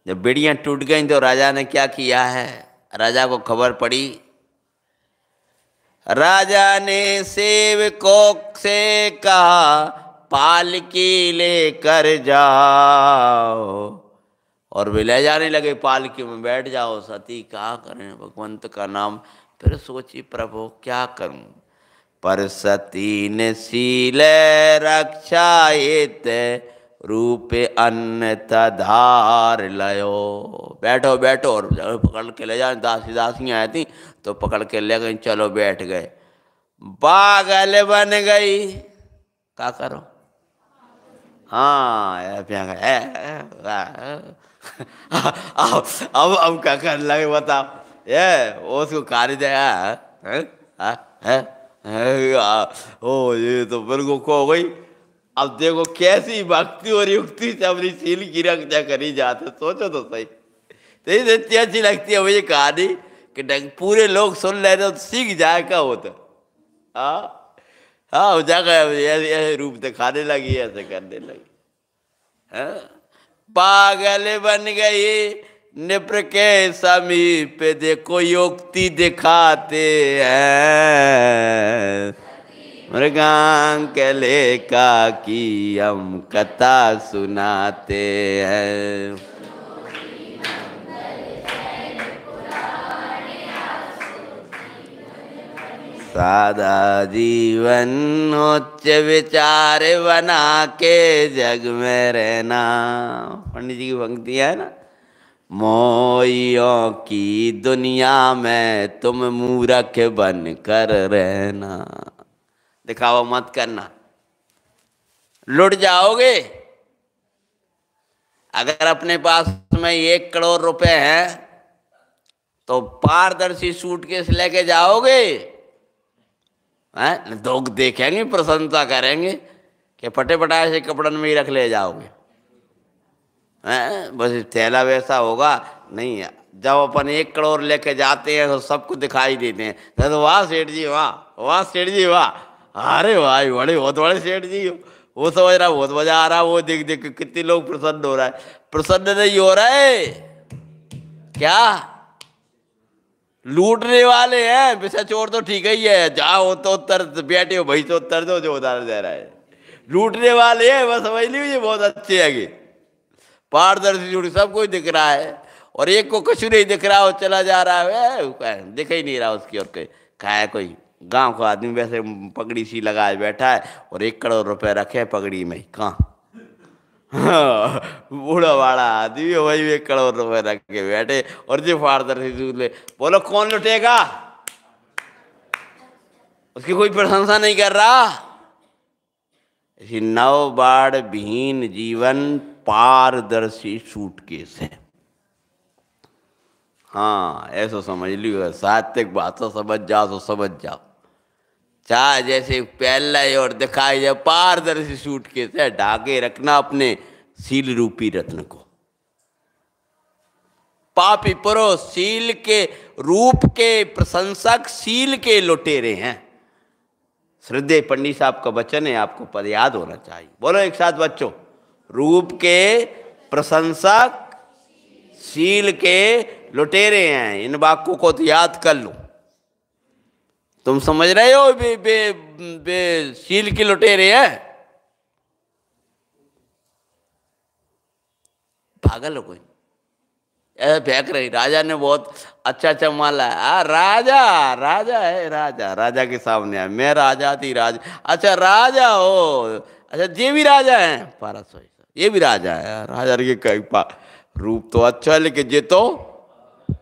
जब बेड़ियाँ टूट गई तो राजा ने क्या किया है? राजा को खबर पड़ी। राजा ने सेवकों से कहा, पालकी लेकर जाओ। और वे ले जाने लगे पालकी में, बैठ जाओ सती, क्या करें? भगवंत का नाम फिर सोची, प्रभु, क्या करूँ? पर सती ने शील रक्षा रूप अन्न धार लयो। बैठो बैठो और पकड़ के ले जाए दासी, दासियाँ आई थी तो पकड़ के ले गई, चलो बैठ गए। पागल बन गई। क्या करो? हाँ अब अब क्या कर लगे बताओ ये, उसको कार्य दिया ओ, ये तो मेरे को खो गई। अब देखो कैसी भक्ति और युक्ति से अपनी सील की रक्षा करी जाते सोचो तो सही। तो इतनी अच्छी लगती है मुझे कहानी कि पूरे लोग सुन रहे तो सीख जाए, क्या होता? हाँ हाँ जाकर ऐसे रूप दिखाने लगी, ऐसे करने लगी। हाँ? पागल बन गई। निप्र के समीप देखो युक्ति दिखाते हैं। मृगान मृगांकले का की हम कथा सुनाते हैं। सादा जीवन उच्च विचार बना के जग में रहना। पंडित जी की पंक्ति है ना? मोइयों की दुनिया में तुम मूरख बन कर रहना। दिखावा मत करना। लुट जाओगे? अगर अपने पास में एक करोड़ रुपए है तो पारदर्शी सूट सूटकेस लेके जाओगे? हैं? लोग देखेंगे, प्रसन्नता करेंगे कि फटे पटाए से कपड़न में ही रख ले जाओगे। हैं? बस थैला वैसा होगा, नहीं, जब अपन एक करोड़ लेके जाते हैं तो सबको दिखाई देते हैं। तो वाह, सेठ जी, वाह वाह, सेठ जी, वाह। अरे भाई, बड़े बहुत बड़े सेठ जी हो वो समझ रहा बहुत मज़ा आ रहा वो देख देख कितने लोग प्रसन्न हो रहा है। प्रसन्न नहीं हो रहा? है क्या? लूटने वाले हैं। विषय चोर तो ठीक ही है। जाओ तो उत्तर बैठे हो भाई तो उत्तर दो, जो उदाहरण दे रहा है। लूटने वाले हैं, बस समझ लीजिए बहुत अच्छे है पारदर्शी जुड़ी सब कुछ दिख रहा है। और एक को कुछ नहीं दिख रहा हो चला जा रहा है। दिख ही नहीं रहा उसकी और कहा। है कोई, गाँव का आदमी वैसे पगड़ी सी लगाए बैठा है और एक करोड़ रुपए रखे पगड़ी में कहाँ? *laughs* बूढ़ा वाड़ा आदमी वही एक करोड़ रुपए रख के बैठे, और जो फारदर ले। बोलो, कौन लुटेगा? उसकी कोई प्रशंसा नहीं कर रहा? नव बाढ़ विहीन जीवन पारदर्शी सूटकेस है। हाँ ऐसा समझ लियो सात्विक बात तो समझ जाओ तो समझ जाओ। चाहे जैसे पहला और दिखाई जाए पारदर्शी सूट के से ढाके रखना अपने सील रूपी रत्न को। पापी परो सील के रूप के प्रशंसक सील के लुटेरे हैं। श्रद्धे पंडित साहब का वचन है, आपको पद याद होना चाहिए। बोलो एक साथ बच्चों, रूप के प्रशंसक सील के लुटेरे हैं। इन वाक्यों को तो याद कर लो। तुम समझ रहे हो बे, बे, बे सील की लुटेरे है? पागल हो कोई? ऐसा फेंक रही राजा ने बहुत अच्छा अच्छा माला है। आ राजा राजा है राजा राजा के सामने है। मैं राजा थी राजा अच्छा राजा हो। अच्छा ये भी राजा है? पारस ये भी राजा है। राजा के कई पा रूप तो अच्छा है लेकिन ये तो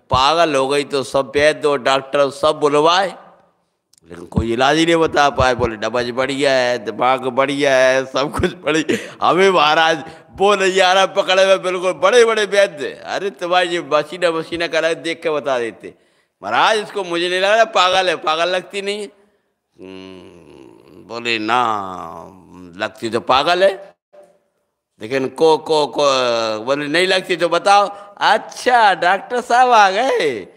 पागल हो गई तो सब वैद्य डॉक्टर सब बुलवाए। लेकिन कोई इलाज ही नहीं बता पाए बोले डबज बढ़िया है दिमाग बढ़िया है सब कुछ बढ़िया हमें महाराज बोले यार पकड़े हुए बिल्कुल बड़े बड़े वैद्य अरे तुम्हारी ये मशीना मशीना करा देख के बता देते। महाराज इसको मुझे नहीं लग रहा पागल है पागल लगती नहीं हम्म, बोले ना लगती तो पागल है लेकिन को को को बोले नहीं लगती तो बताओ। अच्छा डॉक्टर साहब आ गए।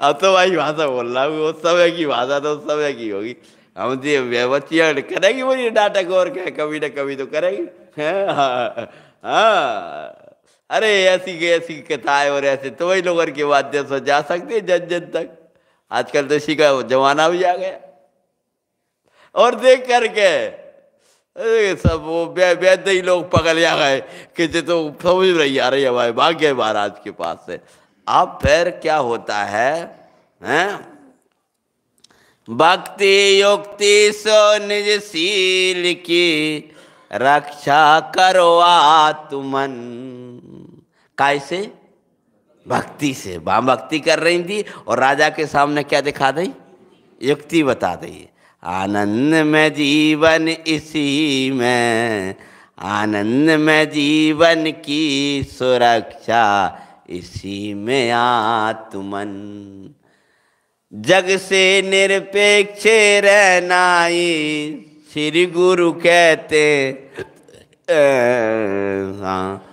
अब तो भाई भाषा बोल रहा हूँ उस समय की भाषा तो उस समय की होगी हम तो बच्चियाँ करेगी वो ये नाटक और क्या कभी ना कभी तो करेगी। हाँ, अरे ऐसी ऐसी कथाएँ और ऐसे तो वही लोग के वाद्य से जा सकते हैं जन जन तक आजकल तो इसी का जमाना भी आ गया और देख करके सब वो वैद्य ही लोग पकड़ जा गए। कि तो समझ रही आ रही है भाई भाग्य महाराज के पास से अब फिर क्या होता है, हैं? भक्ति युक्ति सो निज सील की रक्षा करो आत्मन। कैसे भक्ति से। वहाँ भक्ति कर रही थी और राजा के सामने क्या दिखा दी? युक्ति बता दी। आनंद में जीवन इसी में, आनंद में जीवन की सुरक्षा इसी में आत्मन। जग से निरपेक्ष रहना श्री गुरु कहते हाँ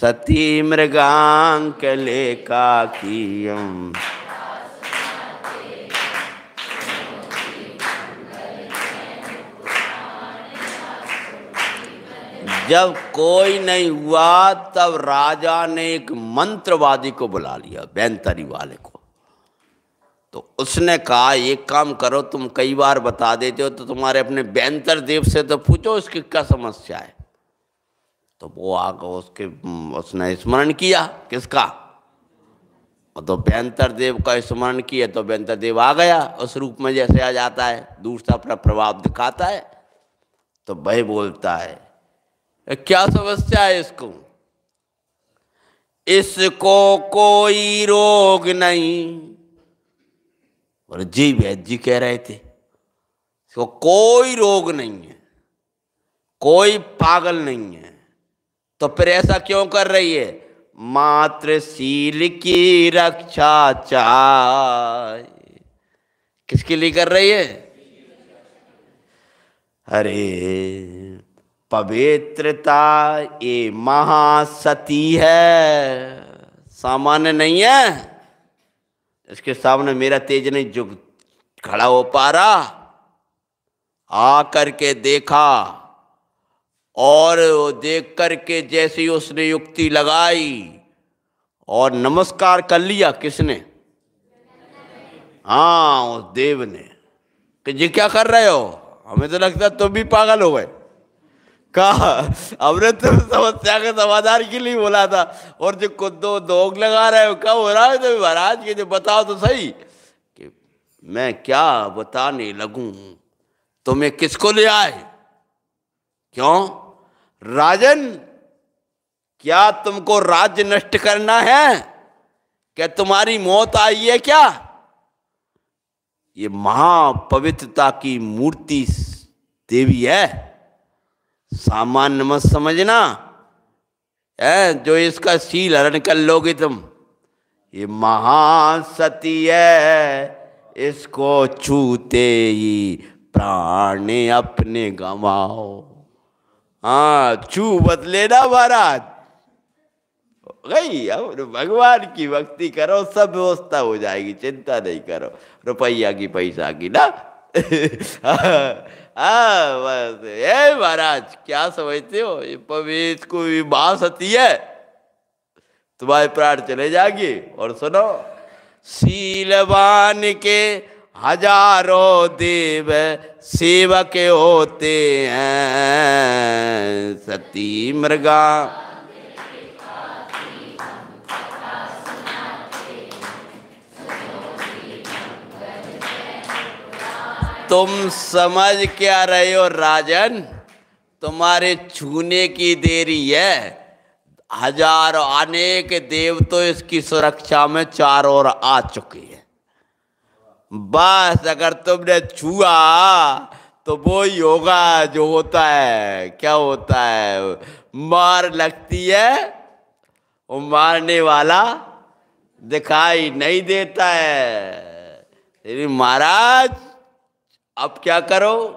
सती मृगांक लेखा की जब कोई नहीं हुआ, तब राजा ने एक मंत्रवादी को बुला लिया बैंतरी वाले को। तो उसने कहा, एक काम करो, तुम कई बार बता देते हो तो तुम्हारे अपने बैंतर देव से तो पूछो उसकी क्या समस्या है। तो वो आकर उसके, उसने स्मरण किया, किसका? तो बैंतर देव का स्मरण किया तो बैंतर देव आ गया, उस रूप में जैसे आ जाता है दूसरा अपना प्रभाव दिखाता है। तो वह बोलता है क्या समस्या है इसको? इसको कोई रोग नहीं। और जी वैद्य जी कह रहे थे, इसको कोई रोग नहीं है, कोई पागल नहीं है। तो फिर ऐसा क्यों कर रही है? मात्र सील की रक्षा चाह। किसके लिए कर रही है? अरे पवित्रता ये महासती है। सामान्य नहीं है। इसके सामने मेरा तेज नहीं, जो खड़ा हो पा रहा आ करके देखा और वो देख करके जैसे ही उसने युक्ति लगाई और नमस्कार कर लिया किसने? हाँ उस देव ने। कि जी क्या कर रहे हो? हमें तो लगता तुम भी पागल हो गए। कहा हमने तो समस्या के समाधान के लिए बोला था। और जो खुद दो दोग लगा रहे हो, क्या हो रहा है तो महाराज के? जो बताओ तो सही। कि मैं क्या बताने लगूं? तुम्हें किसको ले आए? क्यों? राजन, क्या तुमको राज्य नष्ट करना है? क्या तुम्हारी मौत आई है क्या? ये महापवित्रता की मूर्ति देवी है। सामान्य मत समझना। है जो इसका सील हरण कर लोगे तुम, ये महासती है, इसको छूते ही प्राण अपने गवाओ। हाँ छू बदले ना महाराज। गई, अब भगवान की भक्ति करो, सब व्यवस्था हो जाएगी, चिंता नहीं करो। रुपया की, पैसा की, ना? *laughs* हाँ। बस। ये महाराज, क्या समझते हो? ये पवित्र को भी बास आती है। तुम्हारे प्राण चले जाएगी। और सुनो शीलवान के हज़ारों देव सेवक होते हैं। सती मृगा। तुम समझ क्या रहे हो राजन? तुम्हारे छूने की देरी है। हज़ार अनेक देव तो इसकी सुरक्षा में चार ओर आ चुके हैं। बस अगर तुमने छुआ तो वो ही होगा जो होता है। क्या होता है? मार लगती है वो मारने वाला दिखाई नहीं देता है। महाराज अब क्या करो?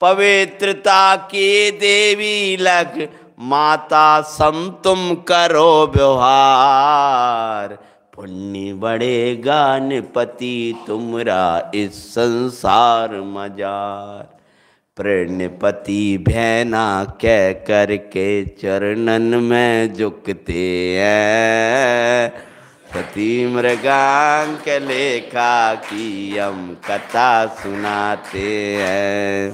पवित्रता की देवी लग, माता सम तुम करो व्यवहार। पुण्य बढ़ेगा निपति तुमरा इस संसार मजार। प्रणपति भैना कह करके चरणन में झुकते हैं। सती मृगांक लेखा की हम कथा सुनाते हैं।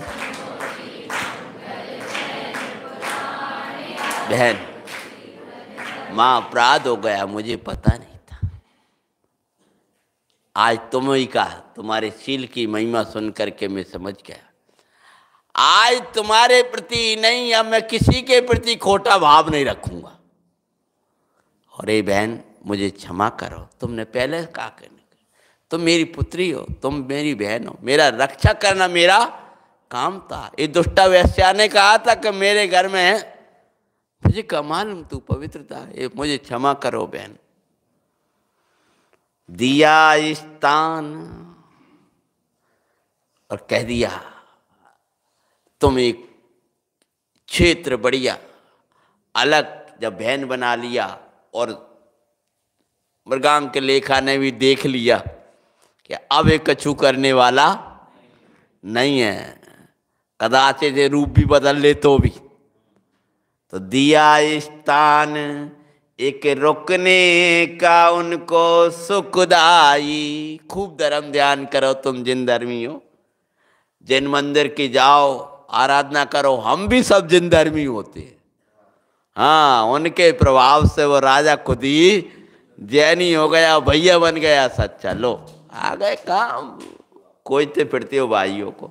बहन, माँ अपराध हो गया, मुझे पता नहीं था। आज तुम ही का, तुम्हारे शील की महिमा सुन करके मैं समझ गया। आज तुम्हारे प्रति नहीं, अब मैं किसी के प्रति खोटा भाव नहीं रखूँगा। ये बहन मुझे क्षमा करो। तुमने पहले कहा करने तुम मेरी पुत्री हो, तुम मेरी बहन हो, मेरा रक्षा करना मेरा काम था। ये दुष्टा वैश्या ने कहा था कि मेरे घर में मुझे कमाल तू पवित्र था ये मुझे क्षमा करो बहन। दिया स्थान और कह दिया, तुम एक क्षेत्र बढ़िया, अलग जब बहन बना लिया और मृगांक के लेखा ने भी देख लिया कि अब एक कछु करने वाला नहीं है। कदाचित रूप भी बदल ले तो भी। तो दिया स्थान एक रुकने का उनको सुखदाई। खूब धर्म ध्यान करो तुम जिन धर्मी हो जिन मंदिर की जाओ, आराधना करो, हम भी सब जिन धर्मी होते हैं। हाँ उनके प्रभाव से वो राजा खुद ही जैनी हो गया, भैया बन गया सच्चा लो आ गए काम खोजते फिरते हो भाइयों को।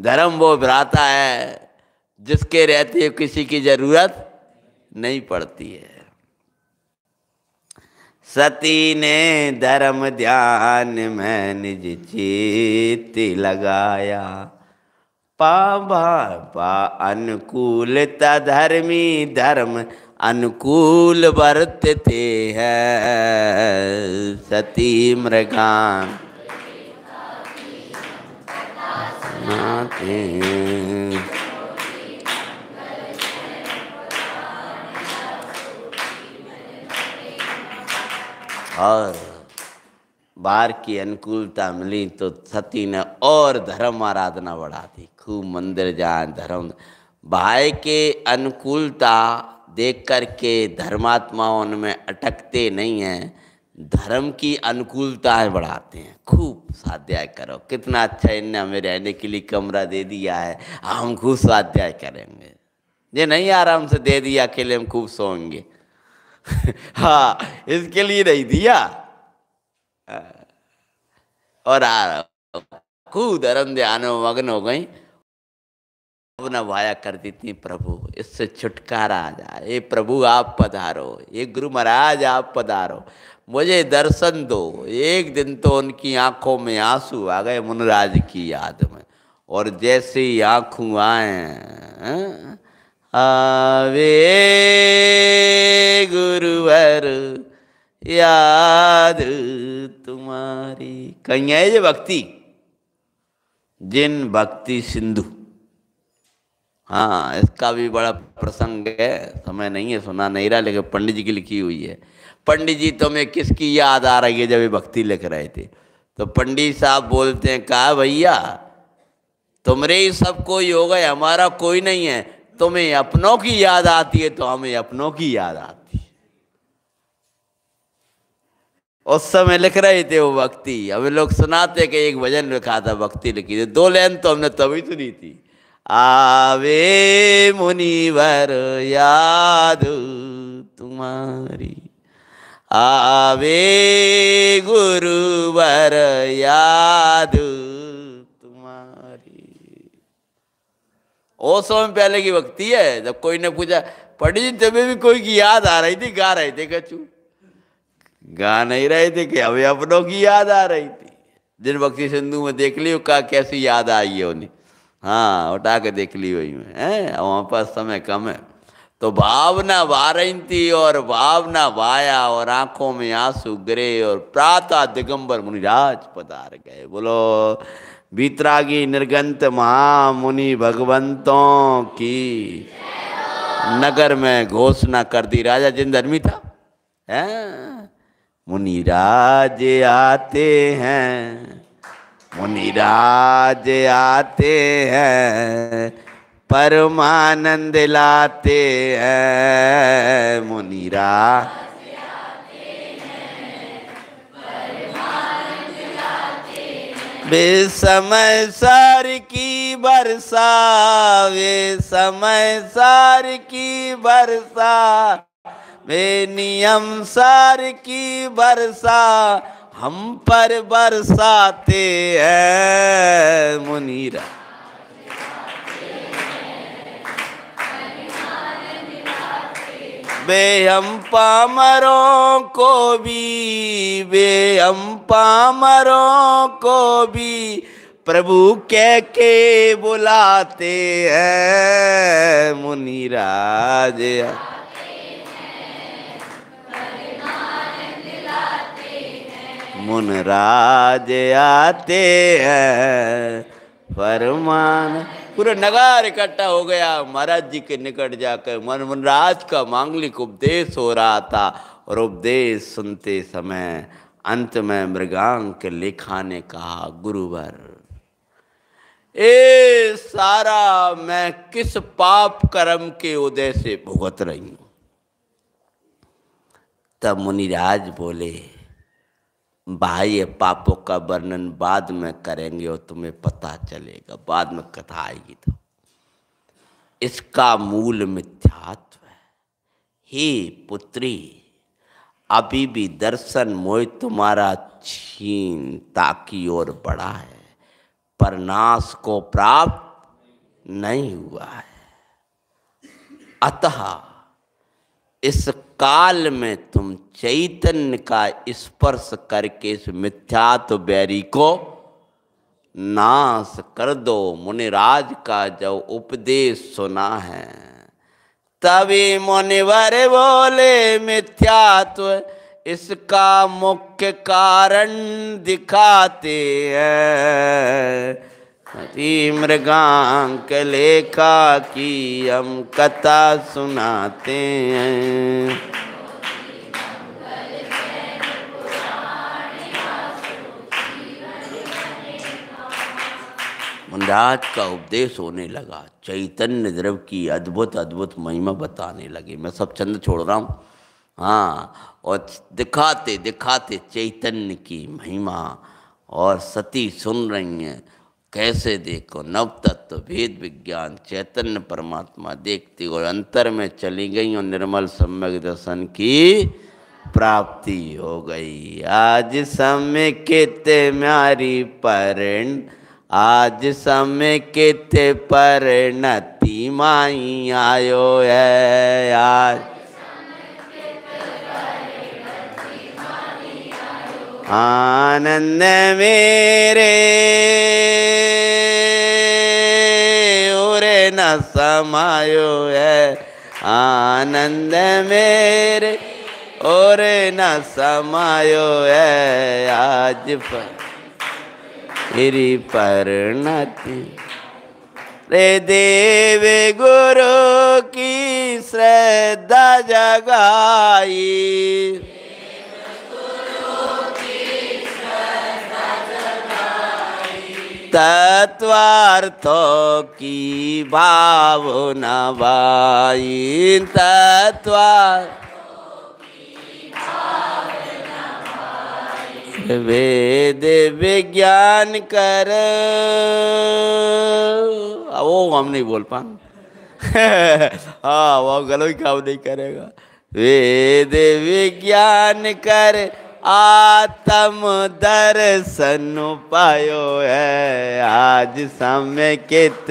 धर्म वो भ्राता है, जिसके रहते किसी की ज़रूरत नहीं पड़ती है। सती ने धर्म ध्यान में निज चित लगाया। पा पा अनुकूलता धर्मी धर्म अनुकूल वर्तते हैं। सती मृगान और बार की अनुकूलता मिली तो सती ने और धर्म आराधना बढ़ा दी। खूब मंदिर जाए, धर्म। भाई के अनुकूलता देख कर के धर्मात्मा उनमें अटकते नहीं हैं, धर्म की अनुकूलताएँ बढ़ाते हैं। खूब स्वाध्याय करो। कितना अच्छा इनने हमें रहने के लिए कमरा दे दिया है। हम खूब स्वाध्याय करेंगे। ये नहीं आराम से दे दिया, अकेले हम खूब सोएँगे। *laughs* हाँ इसके लिए नहीं दिया। और खूब धर्म ध्यान मग्न हो गई। भावना वाया कर देती प्रभु। इससे छुटकारा आ जाए। ये प्रभु आप पधारो। ये गुरु महाराज आप पधारो। मुझे दर्शन दो। एक दिन तो उनकी आँखों में आँसू आ गए मुनराज की याद में। और जैसे ही आँखों आए आवे गुरुवर, याद तुम्हारी। कहीं है ये भक्ति? जिन भक्ति सिंधु। हाँ इसका भी बड़ा प्रसंग है, समय नहीं है सुना नहीं रहा, लेकिन पंडित जी की लिखी हुई है। पंडित जी, तुम्हें किसकी याद आ रही है जब ये भक्ति लिख रहे थे? तो पंडित साहब बोलते हैं, कहा भैया, तुमरे ही सब कोई हो गए, हमारा कोई नहीं है। तुम्हें अपनों की याद आती है तो हमें अपनों की याद आती है। उस समय लिख रहे थे वो भक्ति। हमें लोग सुनाते कि एक भजन लिखा था, भक्ति लिखी थी। दो लाइन तो हमने तभी सुनी थी। आवे मुनिवर, याद तुम्हारी। आवे गुरुवर, याद तुम्हारी। ओ, समय, पहले की भक्ति है, जब कोई ने पूछा, पंडित जी तुम्हें भी कोई की याद आ रही थी, गा रहे थे कचू गा नहीं रहे थे कि हमें अपनों की याद आ रही थी। जिन भक्ति सिंधु में देख लियो का कैसी याद आई है उन्हें? हाँ उठा के देख ली हुई में है, वहाँ पर समय कम है। तो भावना वारंती और भावना वाया और आँखों में आँसू गिरे और प्रातः दिगंबर मुनिराज पधार गए। बोलो, बीतरागी निर्गंत महामुनि भगवंतों की नगर में घोषणा कर दी। राजा जिन धर्मी था। मुनिराज आते हैं। मुनिराज आते हैं, परमानंद लाते हैं। मुनिरा वे समय सार की बरसा वे समय सार की बरसा वे नियम सार की बरसा हम पर बरसाते हैं, मुनीरा। बे हम पामरों को भी बे हम पामरों को भी प्रभु कह के बुलाते हैं मुनिराज मुनराज आते हैं। फरमान, पूरा नगार इकट्ठा हो गया। महाराज जी के निकट जाकर मन मनराज का मांगलिक उपदेश हो रहा था और उपदेश सुनते समय अंत में मृगांक लेखा ने कहा, गुरुवर, ए सारा मैं किस पाप कर्म के उदय से भुगत रही हूँ? तब मुनिराज बोले बाह्य पापों का वर्णन बाद में करेंगे और तुम्हें पता चलेगा। बाद में कथा आएगी तो। इसका मूल मिथ्यात्व है। हे पुत्री, अभी भी दर्शन मोह तुम्हारा छीन ताकि और बड़ा है, पर नाश को प्राप्त नहीं हुआ है। अतः इस काल में तुम चैतन्य का स्पर्श करके इस मिथ्यात्व बैरी को नाश कर दो, मुनिराज का जब उपदेश सुना है। तभी मुनिवर बोले, मिथ्यात्व इसका मुख्य कारण दिखाते हैं। मृगांक लेखा की हम कथा सुनाते हैं। मुंडाज का उपदेश होने लगा। चैतन्य द्रव की अद्भुत अद्भुत महिमा बताने लगे। मैं सब चंद छोड़ रहा हूँ। हाँ और दिखाते दिखाते चैतन्य की महिमा और सती सुन रही हैं। कैसे देखो? नव तत्व भेद विज्ञान, चैतन्य परमात्मा देखती और अंतर में चली गई और निर्मल सम्यक दर्शन की प्राप्ति हो गई। आज समय कित म्यारी परण, आज समय कित परिणति माई आयो है आज आनंद मेरे, उरे न समायो है। आनंद मेरे और न समायो है। आज पर मेरी परिणति। रे देव गुरु की श्रद्धा जगाई। तत्वार्थों की भावना बाई तत्वार्थ वेद विज्ञान कर। वो हम नहीं बोल पा *laughs* हाँ वो गलो ही काम नहीं करेगा। वेद विज्ञान कर। आत्म दर्शन पायो है। आज समय कित।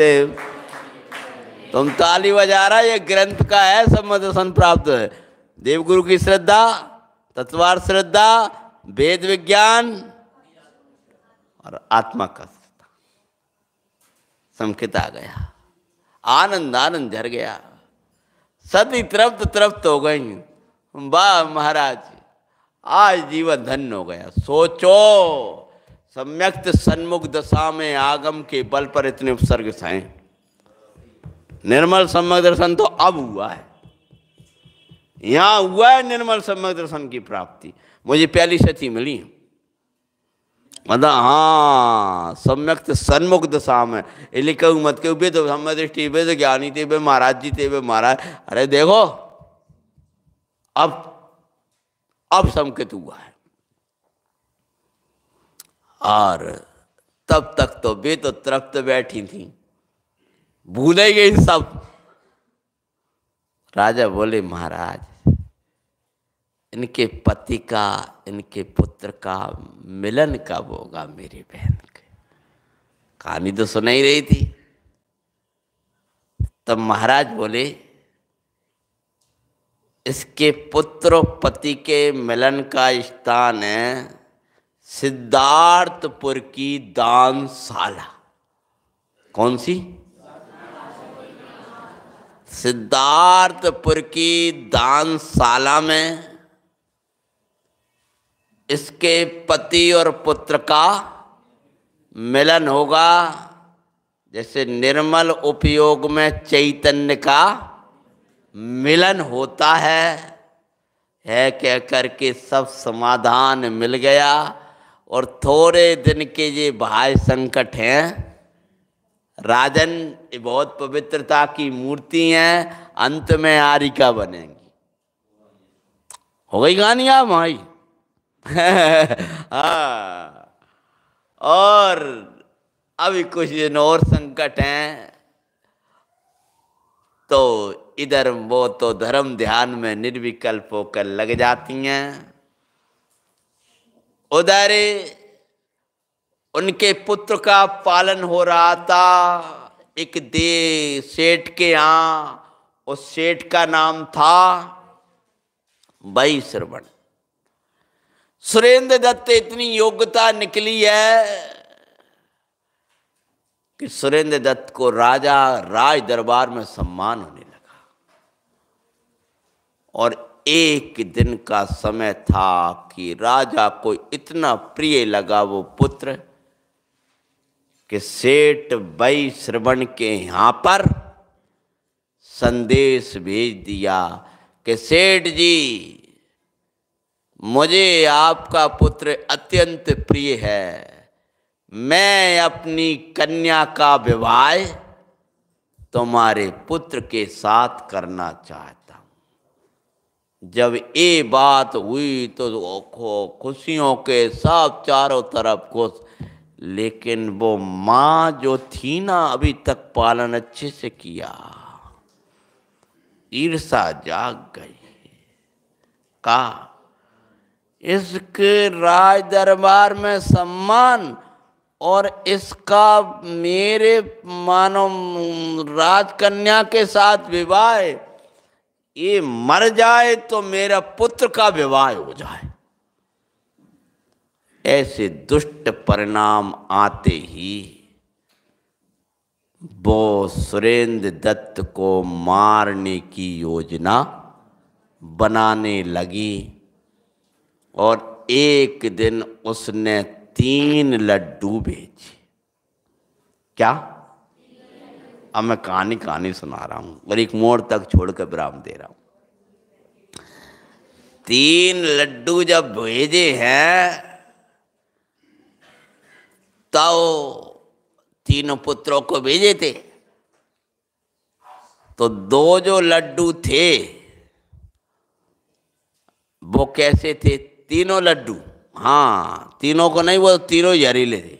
तुम ताली बजा रहा ये ग्रंथ का है, सब दर्शन प्राप्त है। देवगुरु की श्रद्धा, तत्वार श्रद्धा, वेद विज्ञान और आत्मा का श्रद्धा संकेत आ गया। आनंद आनंद झर गया। सदी तृप्त तृप्त हो गई। वाह, महाराज। आज जीवन धन्य हो गया। सोचो, सम्यक्त सन्मुख दशा में आगम के बल पर इतने उपसर्ग साए निर्मल सम्यक दर्शन तो अब हुआ है। यहाँ हुआ है निर्मल सम्यक दर्शन की प्राप्ति। मुझे पहली सची मिली मतलब हाँ सम्यक सन्मुख दशा में। इसलिए कहूँ मत कहूँ बे तो हम दृष्टि बे तो ज्ञानी थे, बे महाराज जी थे, बे महाराज। अरे देखो, अब अब संकेत हुआ है। और तब तक तो वे तो तृप्त बैठी थी। भूले सब। राजा बोले, महाराज, इनके पति का, इनके पुत्र का मिलन कब होगा मेरी बहन के? कहानी तो सुना ही रही थी। तब महाराज बोले इसके पुत्र पति के मिलन का स्थान है सिद्धार्थपुर की दानशाला। कौन सी? सिद्धार्थपुर की दानशाला में इसके पति और पुत्र का मिलन होगा, जैसे निर्मल उपयोग में चैतन्य का मिलन होता है है कह करके सब समाधान मिल गया। और थोड़े दिन के ये भाई संकट हैं। राजन, ये बहुत पवित्रता की मूर्ति हैं, अंत में आरिका बनेंगी। हो गई कहानी आप, भाई? *laughs* हाँ। और अभी कुछ दिन और संकट हैं। तो इधर वो तो धर्म ध्यान में निर्विकल्प होकर लग जाती हैं। उधर उनके पुत्र का पालन हो रहा था। एक दे सेठ के यहाँ, उस सेठ का नाम था बई श्रवण। सुरेंद्र दत्त, इतनी योग्यता निकली है कि सुरेंद्र दत्त को राजा राज दरबार में सम्मान होने लगा। और एक दिन का समय था कि राजा को इतना प्रिय लगा वो पुत्र कि सेठ बई श्रवण के यहाँ पर संदेश भेज दिया कि सेठ जी, मुझे आपका पुत्र अत्यंत प्रिय है। मैं अपनी कन्या का विवाह तुम्हारे पुत्र के साथ करना चाहता हूँ। जब ये बात हुई तो खुशियों के सब चारों तरफ़ खुश। लेकिन वो माँ जो थी ना, अभी तक पालन अच्छे से किया। ईर्षा जाग गई। का इसके राज दरबार में सम्मान और इसका मेरे मानो राजकन्या के साथ विवाह ये मर जाए तो मेरा पुत्र का विवाह हो जाए। ऐसे दुष्ट परिणाम आते ही वो सुरेंद्र दत्त को मारने की योजना बनाने लगी और एक दिन उसने तीन लड्डू भेजे। क्या? अब मैं कहानी कहानी सुना रहा हूँ और एक मोड़ तक छोड़कर विराम दे रहा हूँ। तीन लड्डू जब भेजे हैं तो तीनों पुत्रों को भेजे थे। तो दो जो लड्डू थे, वो कैसे थे? तीनों लड्डू। हाँ तीनों को नहीं, वो तीनों जहरीले थे।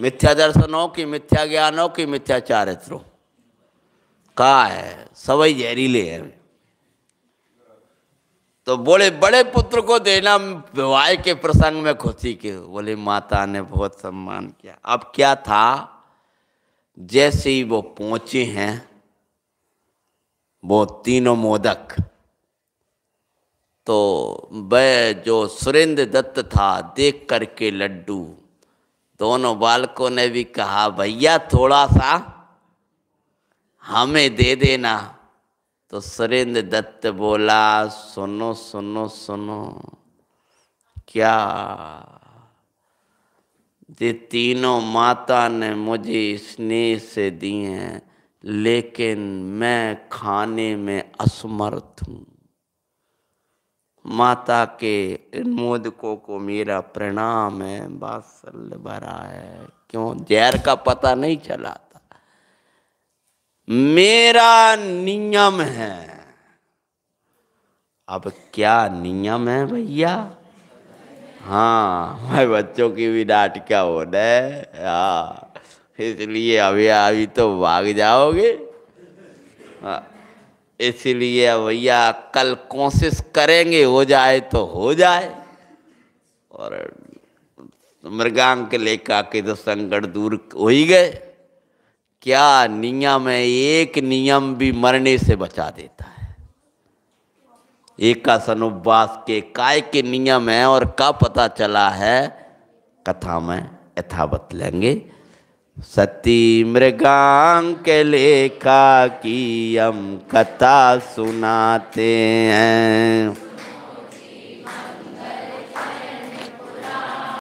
मिथ्या दर्शनों की, मिथ्या ज्ञानों की, मिथ्या चारित्रों। कहा है? सवई जहरीले है। तो बोले, बड़े पुत्र को देना विवाह के प्रसंग में खुशी के। बोले, माता ने बहुत सम्मान किया। अब क्या था? जैसे ही वो पहुँचे हैं, वो तीनों मोदक तो वह जो सुरेंद्र दत्त था, देख करके लड्डू। दोनों बालकों ने भी कहा, भैया, थोड़ा सा हमें दे देना। तो सुरेंद्र दत्त बोला, सुनो सुनो सुनो, क्या ये तीनों माता ने मुझे स्नेह से दिए हैं, लेकिन मैं खाने में असमर्थ हूँ। माता के इन मोदकों को मेरा प्रणाम है। बात्सल्य भरा है। क्यों? जहर का पता नहीं चला था। मेरा नियम है। अब क्या नियम है भैया? हाँ मैं बच्चों की भी डांट क्या हो रहे हाँ इसलिए अभी अभी तो भाग जाओगे। हाँ। इसलिए भैया कल कोशिश करेंगे, हो जाए तो हो जाए। और मृगांक लेखा के तो संकट दूर हो ही गए, क्या नियम है? एक नियम भी मरने से बचा देता है। एक उपवास के काय के नियम है और का पता चला है? कथा में यथावत लेंगे। सती मृगांक लेखा की हम कथा सुनाते हैं।